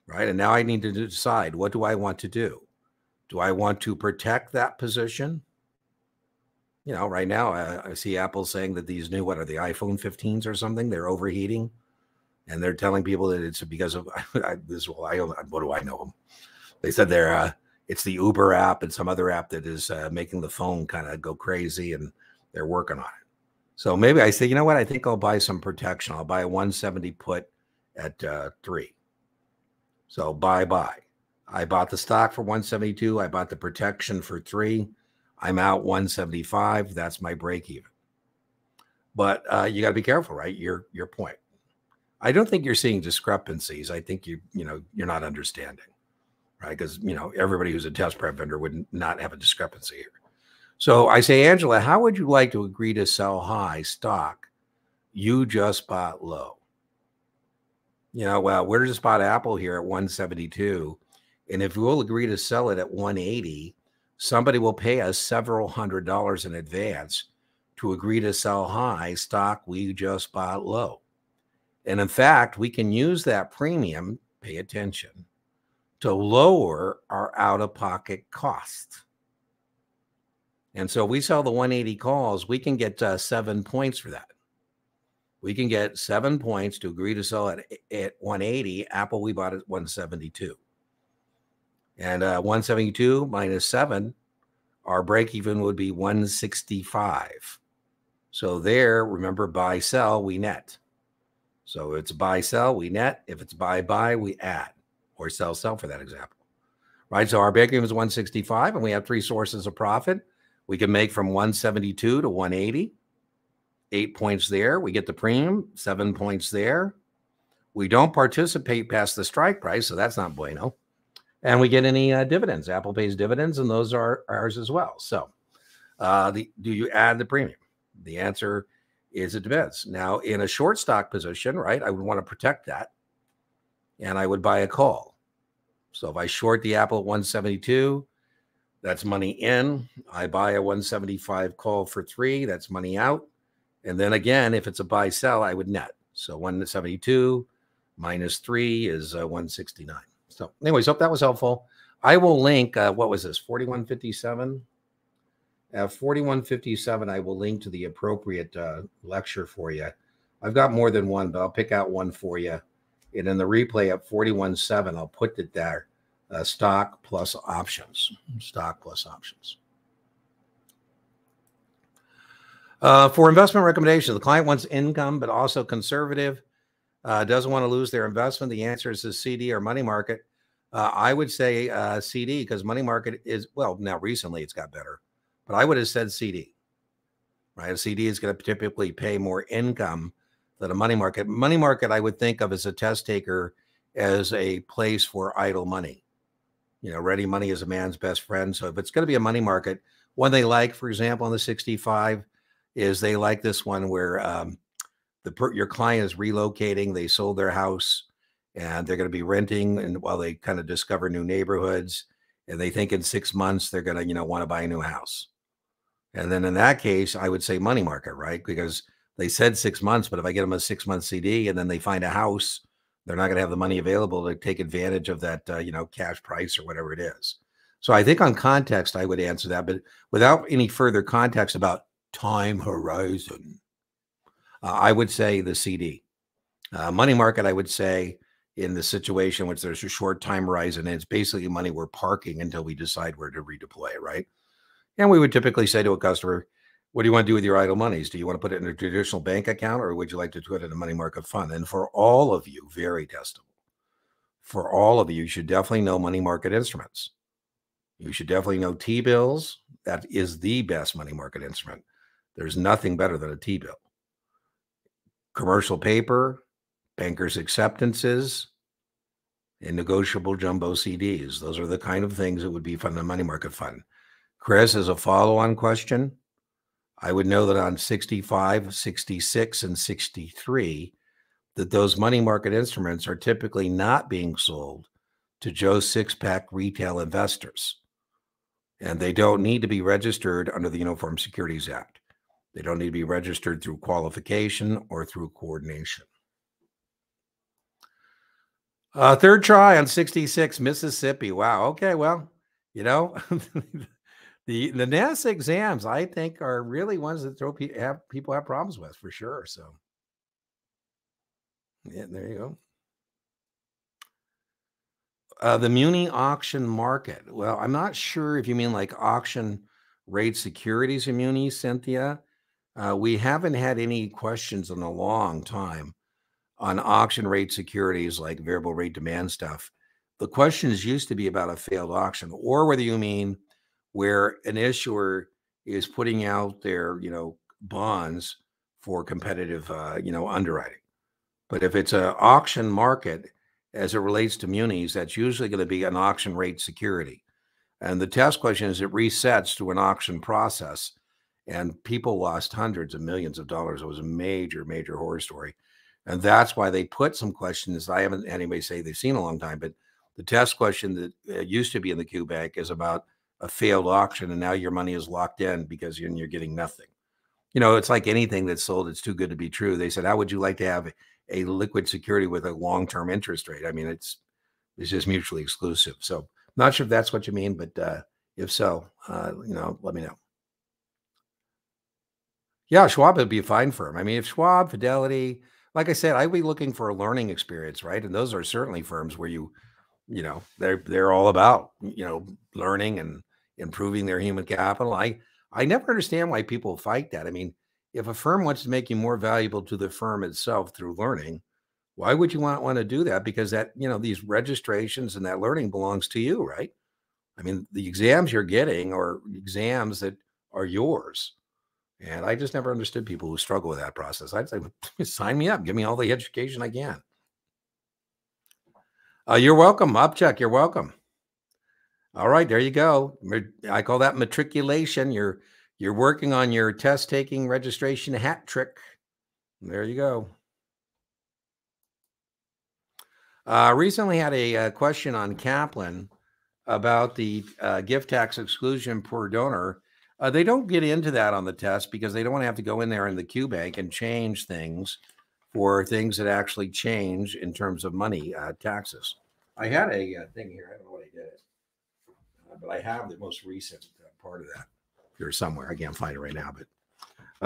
Right? And now I need to decide what do I want to do? Do I want to protect that position? You know, right now I, I see Apple saying that these new what are the iPhone 15s or something? They're overheating and they're telling people that it's because of I, this. Well, I don't what do I know? They said they're uh, it's the Uber app and some other app that is uh, making the phone kind of go crazy, and they're working on it. So maybe I say, you know what? I think I'll buy some protection. I'll buy a 170 put at uh, three. So buy, buy. I bought the stock for 172. I bought the protection for three. I'm out 175. That's my break even. But uh, you got to be careful, right? Your your point. I don't think you're seeing discrepancies. I think you you know you're not understanding, right? Because you know everybody who's a test prep vendor would not have a discrepancy here. So I say, Angela, how would you like to agree to sell high stock you just bought low? You know, well, we're just bought Apple here at 172. And if we'll agree to sell it at 180, somebody will pay us several hundred dollars in advance to agree to sell high stock we just bought low. And in fact, we can use that premium, pay attention, to lower our out of pocket cost. And so we sell the 180 calls, we can get uh, seven points for that. We can get seven points to agree to sell at, at 180. Apple, we bought at 172. And uh, 172 minus seven, our break even would be 165. So there, remember, buy, sell, we net. So it's buy, sell, we net. If it's buy, buy, we add or sell, sell for that example. Right. So our break even is 165 and we have three sources of profit we can make from 172 to 180, eight points there. We get the premium, seven points there. We don't participate past the strike price, so that's not bueno. And we get any uh, dividends. Apple pays dividends, and those are ours as well. So, uh, the, do you add the premium? The answer is it depends. Now, in a short stock position, right, I would want to protect that, and I would buy a call. So if I short the Apple at 172, that's money in. I buy a 175 call for three. That's money out. And then again, if it's a buy sell, I would net. So 172 minus three is uh, 169. So, anyways, hope that was helpful. I will link, uh, what was this, 4157? At 4157, I will link to the appropriate uh, lecture for you. I've got more than one, but I'll pick out one for you. And in the replay at 417, I'll put it there uh, stock plus options. Stock plus options. Uh, for investment recommendations, the client wants income, but also conservative, uh, doesn't want to lose their investment. The answer is a CD or money market. Uh, I would say uh, CD because money market is, well, now recently it's got better, but I would have said CD, right? A CD is going to typically pay more income than a money market. Money market, I would think of as a test taker as a place for idle money you know, ready money is a man's best friend. So if it's going to be a money market, one they like, for example, on the 65 is they like this one where um, the per, your client is relocating, they sold their house and they're going to be renting and while they kind of discover new neighborhoods and they think in six months they're going to, you know, want to buy a new house. And then in that case, I would say money market, right? Because they said six months, but if I get them a six month CD and then they find a house they're not going to have the money available to take advantage of that, uh, you know, cash price or whatever it is. So I think on context, I would answer that, but without any further context about time horizon, uh, I would say the CD. Uh, money market, I would say in the situation which there's a short time horizon, and it's basically money we're parking until we decide where to redeploy, right? And we would typically say to a customer, what do you want to do with your idle monies? Do you want to put it in a traditional bank account or would you like to put it in a money market fund? And for all of you, very testable. For all of you, you should definitely know money market instruments. You should definitely know T bills. That is the best money market instrument. There's nothing better than a T bill. Commercial paper, bankers' acceptances, and negotiable jumbo CDs. Those are the kind of things that would be fun in a money market fund. Chris, as a follow on question, I would know that on 65, 66, and 63, that those money market instruments are typically not being sold to Joe Sixpack retail investors. And they don't need to be registered under the Uniform Securities Act. They don't need to be registered through qualification or through coordination. Uh, third try on 66, Mississippi. Wow. Okay. Well, you know, the the NASAA exams, I think, are really ones that throw pe- have people have problems with for sure. So, yeah, there you go. Uh, the muni auction market. Well, I'm not sure if you mean like auction rate securities in muni, Cynthia. Uh, we haven't had any questions in a long time on auction rate securities like variable rate demand stuff. The questions used to be about a failed auction, or whether you mean where an issuer is putting out their, you know, bonds for competitive, uh, you know, underwriting. But if it's an auction market as it relates to munis, that's usually going to be an auction rate security. And the test question is it resets to an auction process. And people lost hundreds of millions of dollars. It was a major, major horror story. And that's why they put some questions. I haven't anybody say they've seen a long time, but the test question that used to be in the Q bank is about a failed auction, and now your money is locked in because you're, you're getting nothing. You know, it's like anything that's sold, it's too good to be true. They said, How would you like to have a liquid security with a long term interest rate? I mean, it's it's just mutually exclusive. So, not sure if that's what you mean, but uh, if so, uh, you know, let me know. Yeah, Schwab would be a fine firm. I mean, if Schwab, Fidelity, like I said, I'd be looking for a learning experience, right? And those are certainly firms where you, you know, they're they're all about you know learning and improving their human capital. I I never understand why people fight that. I mean, if a firm wants to make you more valuable to the firm itself through learning, why would you want want to do that? Because that you know these registrations and that learning belongs to you, right? I mean, the exams you're getting are exams that are yours. And I just never understood people who struggle with that process. I'd say, sign me up, give me all the education I can. Uh, you're welcome, Upchuck. You're welcome. All right, there you go. I call that matriculation. You're you're working on your test taking registration hat trick. There you go. Uh, recently had a, a, uh, question on Kaplan about the uh, gift tax exclusion per donor. Uh, they don't get into that on the test because they don't want to have to go in there in the Q bank and change things for things that actually change in terms of money uh, taxes. I had a uh, thing here. I don't know what I did, uh, but I have the most recent uh, part of that here somewhere. I can't find it right now, but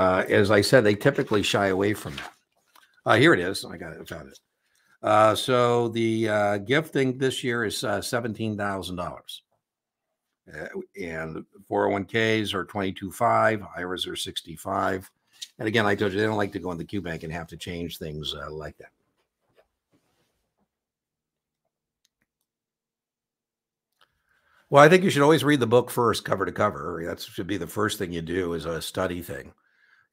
uh, as I said, they typically shy away from that. here it is. I got it. I found it. so the gifting this year is seventeen thousand dollars. Uh, and 401ks are 22.5, IRAs are 65. And again, I told you, they don't like to go in the Q bank and have to change things uh, like that. Well, I think you should always read the book first, cover to cover. That should be the first thing you do is a study thing.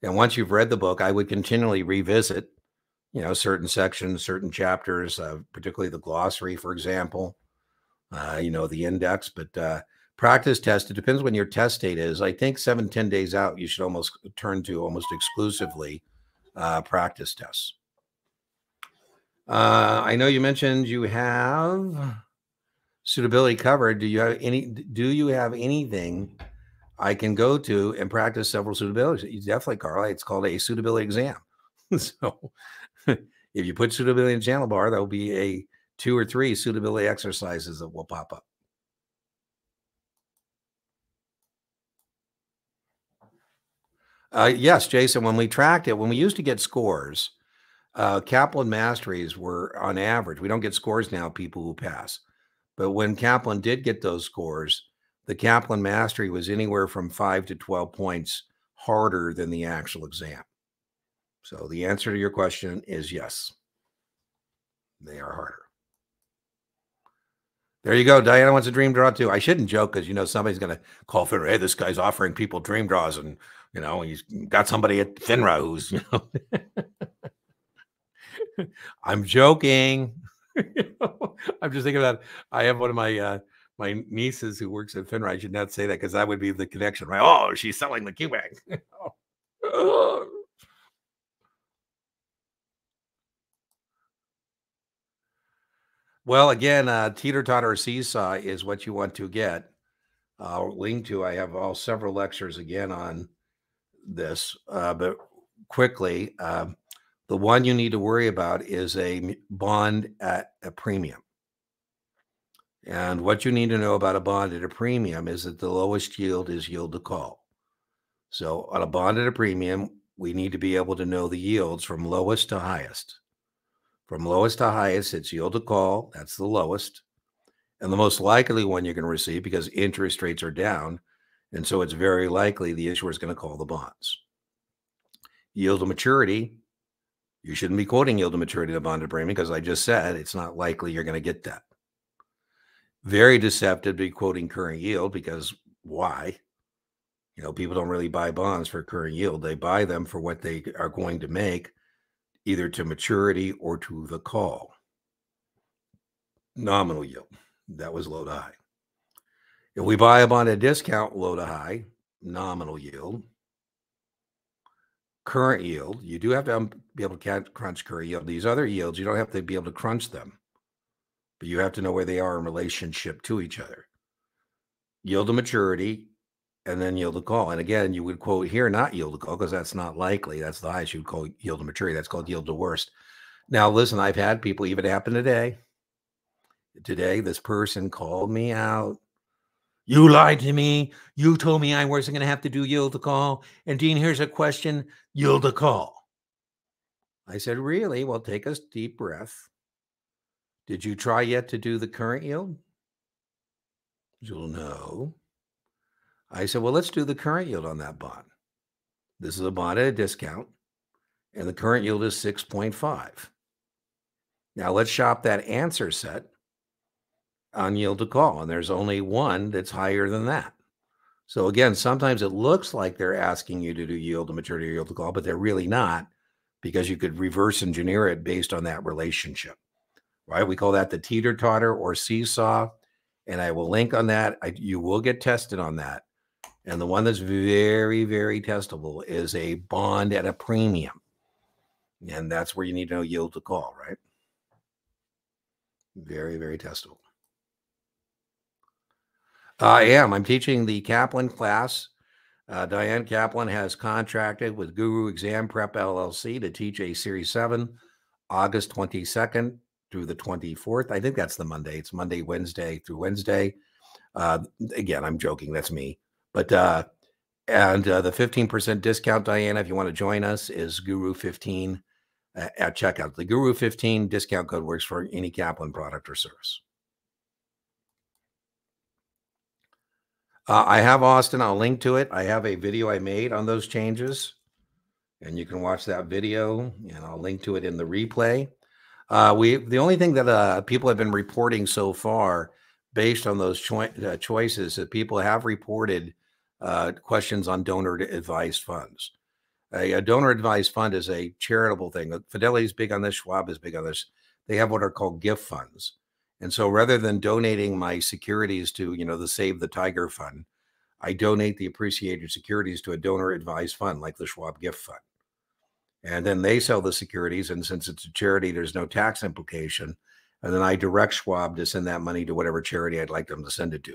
And once you've read the book, I would continually revisit, you know, certain sections, certain chapters, uh, particularly the glossary, for example, uh, you know, the index. But uh, practice test it depends when your test date is i think seven ten days out you should almost turn to almost exclusively uh, practice tests uh, i know you mentioned you have suitability covered do you have any do you have anything i can go to and practice several suitabilities definitely carla it's called a suitability exam so if you put suitability in channel bar there'll be a two or three suitability exercises that will pop up Uh, yes, Jason. When we tracked it, when we used to get scores, uh, Kaplan masteries were on average. We don't get scores now, people who pass. But when Kaplan did get those scores, the Kaplan mastery was anywhere from five to 12 points harder than the actual exam. So the answer to your question is yes, they are harder. There you go. Diana wants a dream draw too. I shouldn't joke because you know somebody's going to call FINRA. hey, this guy's offering people dream draws and you know, he's got somebody at FINRA who's, you know, I'm joking. I'm just thinking about. I have one of my uh, my nieces who works at FINRA. I should not say that because that would be the connection, right? Oh, she's selling the Q bag. well, again, uh, teeter totter seesaw is what you want to get. I'll link to. I have all several lectures again on this, uh, but quickly, uh, the one you need to worry about is a bond at a premium. And what you need to know about a bond at a premium is that the lowest yield is yield to call. So on a bond at a premium, we need to be able to know the yields from lowest to highest. From lowest to highest, it's yield to call. That's the lowest. And the most likely one you're going to receive because interest rates are down and so it's very likely the issuer is going to call the bonds. Yield to maturity, you shouldn't be quoting yield to maturity of bonded premium because I just said it's not likely you're going to get that. Very deceptive to be quoting current yield because why? You know, people don't really buy bonds for current yield. They buy them for what they are going to make either to maturity or to the call. Nominal yield. That was low to high. If we buy a bond at discount, low to high, nominal yield. Current yield, you do have to um, be able to crunch current yield. These other yields, you don't have to be able to crunch them, but you have to know where they are in relationship to each other. Yield to maturity, and then yield to call. And again, you would quote here not yield to call because that's not likely. That's the highest you would call yield to maturity. That's called yield to worst. Now, listen, I've had people, even happen today. Today, this person called me out. You lied to me. You told me I wasn't going to have to do yield to call. And Dean, here's a question yield to call. I said, Really? Well, take a deep breath. Did you try yet to do the current yield? You'll know. I said, well, let's do the current yield on that bond. This is a bond at a discount, and the current yield is 6.5. Now let's shop that answer set on yield to call, and there's only one that's higher than that. So again, sometimes it looks like they're asking you to do yield to maturity or yield to call, but they're really not because you could reverse engineer it based on that relationship, right? We call that the teeter totter or seesaw, and I will link on that. I, you will get tested on that and the one that's very, very testable is a bond at a premium. And that's where you need to know yield to call, right? Very, very testable. I am. I'm teaching the Kaplan class. Uh, Diane Kaplan has contracted with Guru Exam Prep LLC to teach a Series 7 August 22nd through the 24th. I think that's the Monday. It's Monday, Wednesday through Wednesday. Uh, again, I'm joking. That's me. But uh, and uh, the 15% discount, Diana, if you want to join us, is Guru 15 at checkout. The Guru 15 discount code works for any Kaplan product or service. Uh, I have Austin. I'll link to it. I have a video I made on those changes, and you can watch that video, and I'll link to it in the replay. Uh, we the only thing that uh, people have been reporting so far, based on those uh, choices, that people have reported uh, questions on donor advised funds. A, a, donor advised fund is a charitable thing. Fidelity is big on this. Schwab is big on this. They have what are called gift funds. And so rather than donating my securities to, you know, the Save the Tiger Fund, I donate the appreciated securities to a donor advised fund like the Schwab Gift Fund. And then they sell the securities. And since it's a charity, there's no tax implication. And then I direct Schwab to send that money to whatever charity I'd like them to send it to,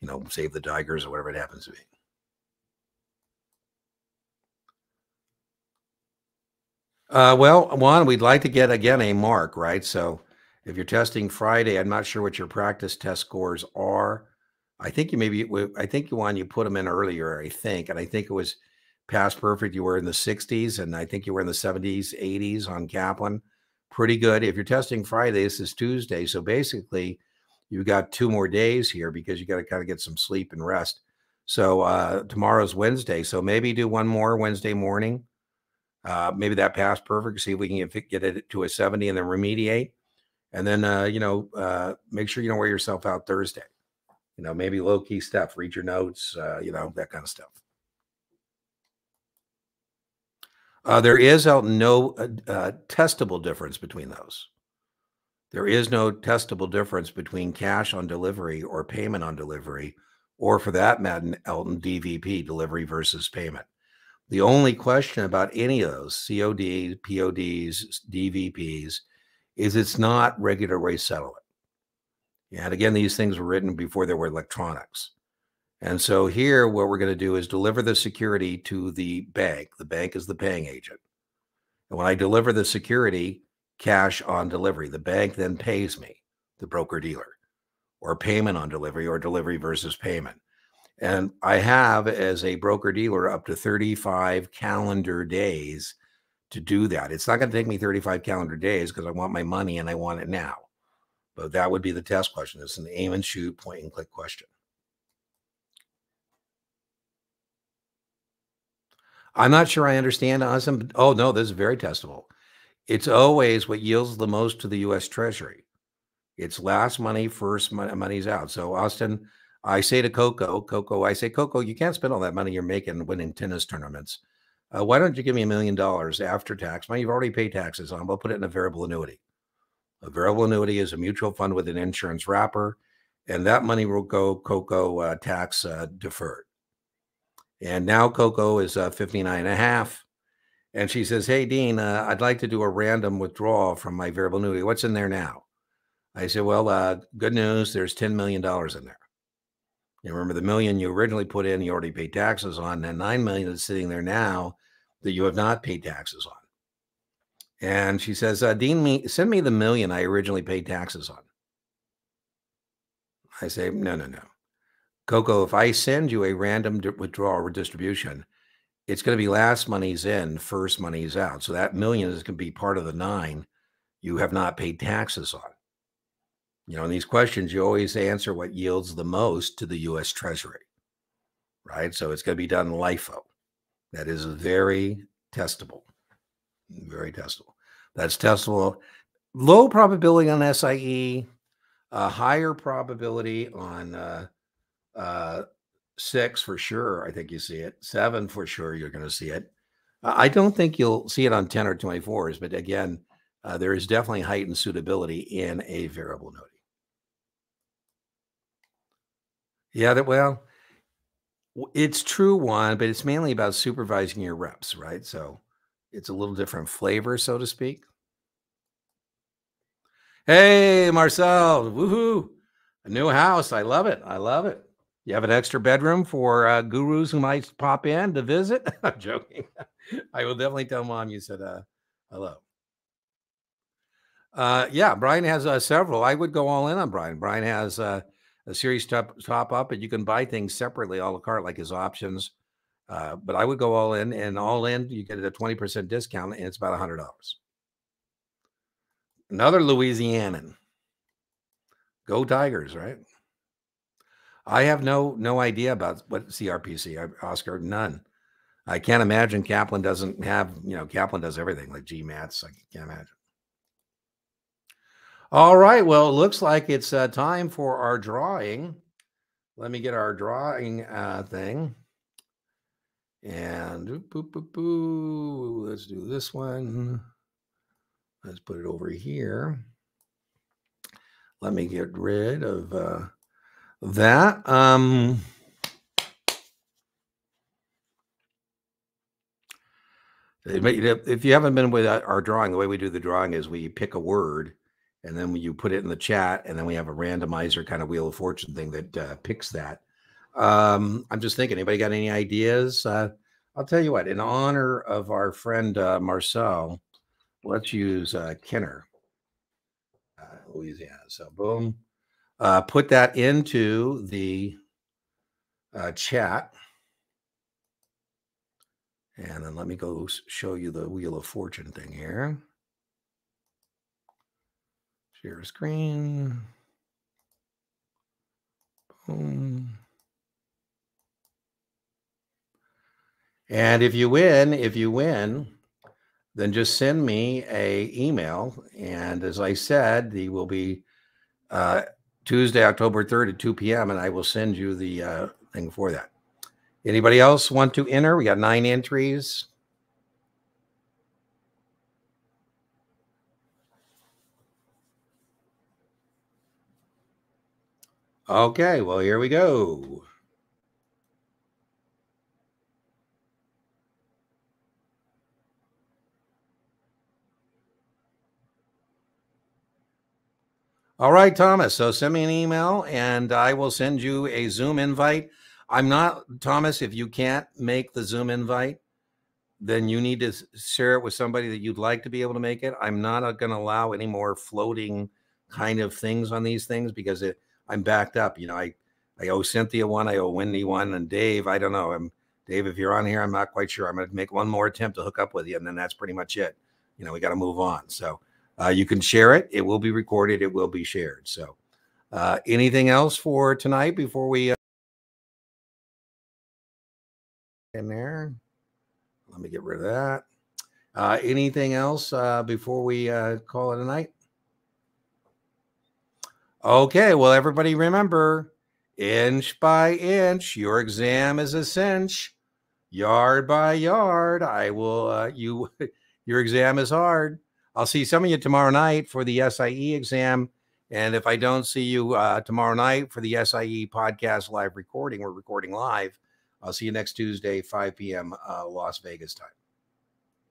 you know, Save the Tigers or whatever it happens to be. Uh, well, Juan, we'd like to get again a mark, right? So if you're testing Friday, I'm not sure what your practice test scores are. I think you maybe, I think you want you put them in earlier, I think. And I think it was PassPerfect. You were in the 60s, and I think you were in the 70s, 80s on Kaplan. Pretty good. If you're testing Friday, this is Tuesday. So basically, you've got two more days here because you got to kind of get some sleep and rest. So uh, tomorrow's Wednesday. So maybe do one more Wednesday morning uh, maybe that PassPerfect. See if we can get it to a 70 and then remediate. And then, uh, you know, uh, make sure you don't wear yourself out Thursday. You know, maybe low key stuff, read your notes, uh, you know, that kind of stuff. Uh, there is a, no uh, uh, testable difference between those. There is no testable difference between cash on delivery or payment on delivery, or for that matter, Elton DVP delivery versus payment. The only question about any of those CODs, PODs, DVPs is it's not regular way settlement. And again, these things were written before there were electronics. And so here, what we're going to do is deliver the security to the bank. The bank is the paying agent. And when I deliver the security, cash on delivery, the bank then pays me, the broker dealer, or payment on delivery or delivery versus payment. And I have, as a broker dealer, up to 35 calendar days to do that. It's not going to take me 35 calendar days because I want my money and I want it now. But that would be the test question. It's an aim and shoot, point and click question. I'm not sure I understand Austin. Oh no, this is very testable. It's always what yields the most to the U.S. Treasury. It's last money, first money, money's out. So Austin, I say to Coco, Coco, I say, Coco, you can't spend all that money you're making winning tennis tournaments. Uh, why don't you give me a million dollars after tax money? You've already paid taxes on. We'll put it in a variable annuity. A variable annuity is a mutual fund with an insurance wrapper, and that money will go Coco uh, tax uh, deferred. And now Coco is uh, 59 and a half. And she says, Hey, Dean, uh, I'd like to do a random withdrawal from my variable annuity. What's in there now? I said, Well, uh, good news. There's $10 million in there. You remember the million you originally put in, you already paid taxes on, and 9 million is sitting there now that you have not paid taxes on. And she says, uh, Dean, me, send me the million I originally paid taxes on. I say, no, no, no. Coco, if I send you a random withdrawal or distribution, it's going to be last money's in, first money's out. So that million is going to be part of the nine you have not paid taxes on. You know, in these questions, you always answer what yields the most to the U.S. Treasury, right? So it's going to be done LIFO. That is very testable, very testable. That's testable. Low probability on SIE, a higher probability on uh, uh, six for sure. I think you see it. Seven for sure. You're going to see it. I don't think you'll see it on 10 or 24s, but again, uh, there is definitely heightened suitability in a variable annuity. Yeah, that well, it's true one, but it's mainly about supervising your reps, right? So it's a little different flavor, so to speak. Hey, Marcel, woohoo! A new house. I love it. I love it. You have an extra bedroom for uh, gurus who might pop in to visit? I'm joking. I will definitely tell mom you said uh, hello. Uh, yeah, Brian has uh, several. I would go all in on Brian. Brian has uh, a series top, top up, and you can buy things separately, a la carte, like his options. Uh, but I would go all in, and all in, you get a 20% discount, and it's about $100. Another Louisianan. Go Tigers, right? I have no no idea about what CRPC, Oscar, none. I can't imagine Kaplan doesn't have, you know, Kaplan does everything like GMATs. I can't imagine. All right. Well, it looks like it's uh, time for our drawing. Let me get our drawing uh, thing. And boop, boop, boop, let's do this one. Let's put it over here. Let me get rid of uh, that. Um, if you haven't been with uh, our drawing, the way we do the drawing is we pick a word and then you put it in the chat, and then we have a randomizer kind of wheel of fortune thing that uh, picks that. Um, I'm just thinking, anybody got any ideas? Uh, I'll tell you what, in honor of our friend uh, Marcel, let's use uh, Kenner, uh, Louisiana. So, boom, uh, put that into the uh, chat. And then let me go show you the Wheel of Fortune thing here. Share screen. Boom. And if you win, if you win, then just send me a email. And as I said, the will be uh, Tuesday, October 3rd at 2 p.m. And I will send you the uh, thing for that. Anybody else want to enter? We got nine entries. Okay, well, here we go. All right, Thomas. So send me an email and I will send you a Zoom invite. I'm not, Thomas, if you can't make the Zoom invite, then you need to share it with somebody that you'd like to be able to make it. I'm not uh, going to allow any more floating kind of things on these things because it, I'm backed up. You know, I I owe Cynthia one, I owe Wendy one, and Dave. I don't know. I'm Dave. If you're on here, I'm not quite sure. I'm going to make one more attempt to hook up with you, and then that's pretty much it. You know, we got to move on. So uh, you can share it. It will be recorded. It will be shared. So uh, anything else for tonight before we? Uh... in there. Let me get rid of that. Uh, anything else uh, before we uh, call it a night? Okay, well, everybody remember inch by inch, your exam is a cinch. Yard by yard, I will, uh, you, your exam is hard. I'll see some of you tomorrow night for the SIE exam. And if I don't see you uh, tomorrow night for the SIE podcast live recording, we're recording live. I'll see you next Tuesday, 5 p.m. Uh, Las Vegas time.